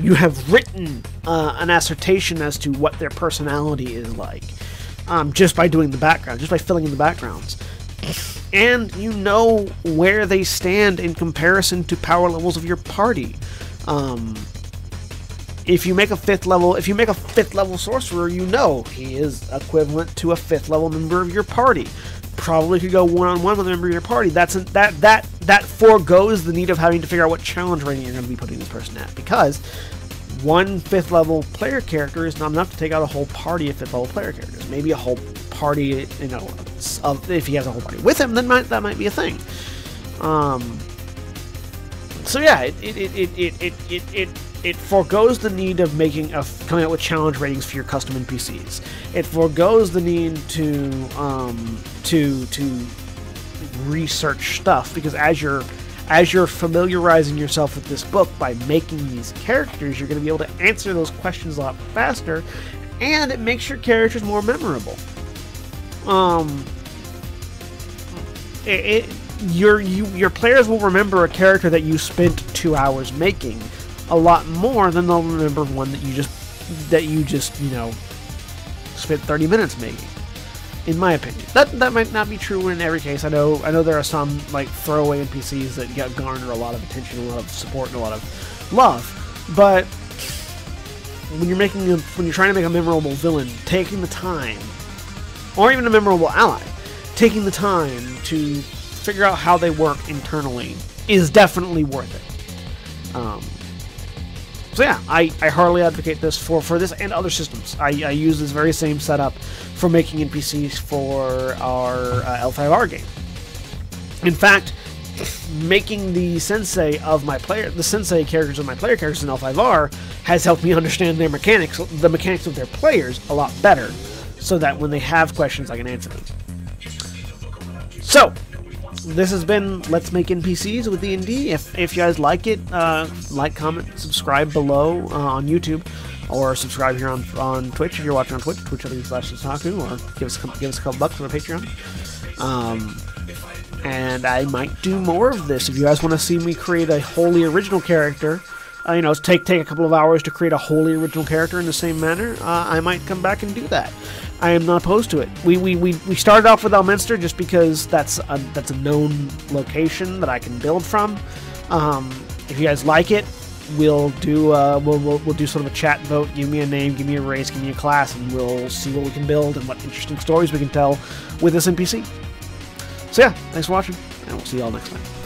you have written uh, an assertion as to what their personality is like um, just by doing the background, just by filling in the backgrounds. And you know where they stand in comparison to power levels of your party. Um, if you make a fifth level, if you make a fifth level sorcerer, you know he is equivalent to a fifth level member of your party. Probably could go one on one with a member of your party. That's that that that foregoes the need of having to figure out what challenge rating you're going to be putting this person at because one fifth level player character is not enough to take out a whole party of fifth level player characters. Maybe a whole party, you know, of, if he has a whole party with him, then might, that might be a thing. Um, so yeah, it it, it, it, it, it, it, it foregoes the need of making coming out with challenge ratings for your custom NPCs. It foregoes the need to um, to to research stuff because as you're as you're familiarizing yourself with this book by making these characters, you're going to be able to answer those questions a lot faster, and it makes your characters more memorable. Um, it, it your you, your players will remember a character that you spent two hours making a lot more than they'll remember one that you just that you just you know spent 30 minutes making in my opinion. That that might not be true in every case. I know i know there are some like throwaway npcs that get garner a lot of attention a lot of support and a lot of love. But when you're making a, when you're trying to make a memorable villain taking the time or even a memorable ally taking the time to figure out how they work internally is definitely worth it. Um, so yeah, I, I heartily advocate this for, for this and other systems. I, I use this very same setup for making NPCs for our uh, L5R game. In fact, making the sensei of my player, the sensei characters of my player characters in L5R has helped me understand their mechanics, the mechanics of their players a lot better, so that when they have questions, I can answer them. So, this has been Let's Make NPCs with D&D. If, if you guys like it, uh, like, comment, subscribe below uh, on YouTube, or subscribe here on, on Twitch if you're watching on Twitch, twitch.tv slash senstaku, or give us, a, give us a couple bucks on the Patreon. Um, and I might do more of this. If you guys want to see me create a wholly original character, uh, you know, take take a couple of hours to create a wholly original character in the same manner, uh, I might come back and do that. I am not opposed to it. We, we, we, we started off with Elminster just because that's a, that's a known location that I can build from. Um, if you guys like it, we'll do uh, we'll, we'll, we'll do sort of a chat vote. Give me a name, give me a race, give me a class, and we'll see what we can build and what interesting stories we can tell with this NPC. So yeah, thanks for watching, and we'll see y'all next time.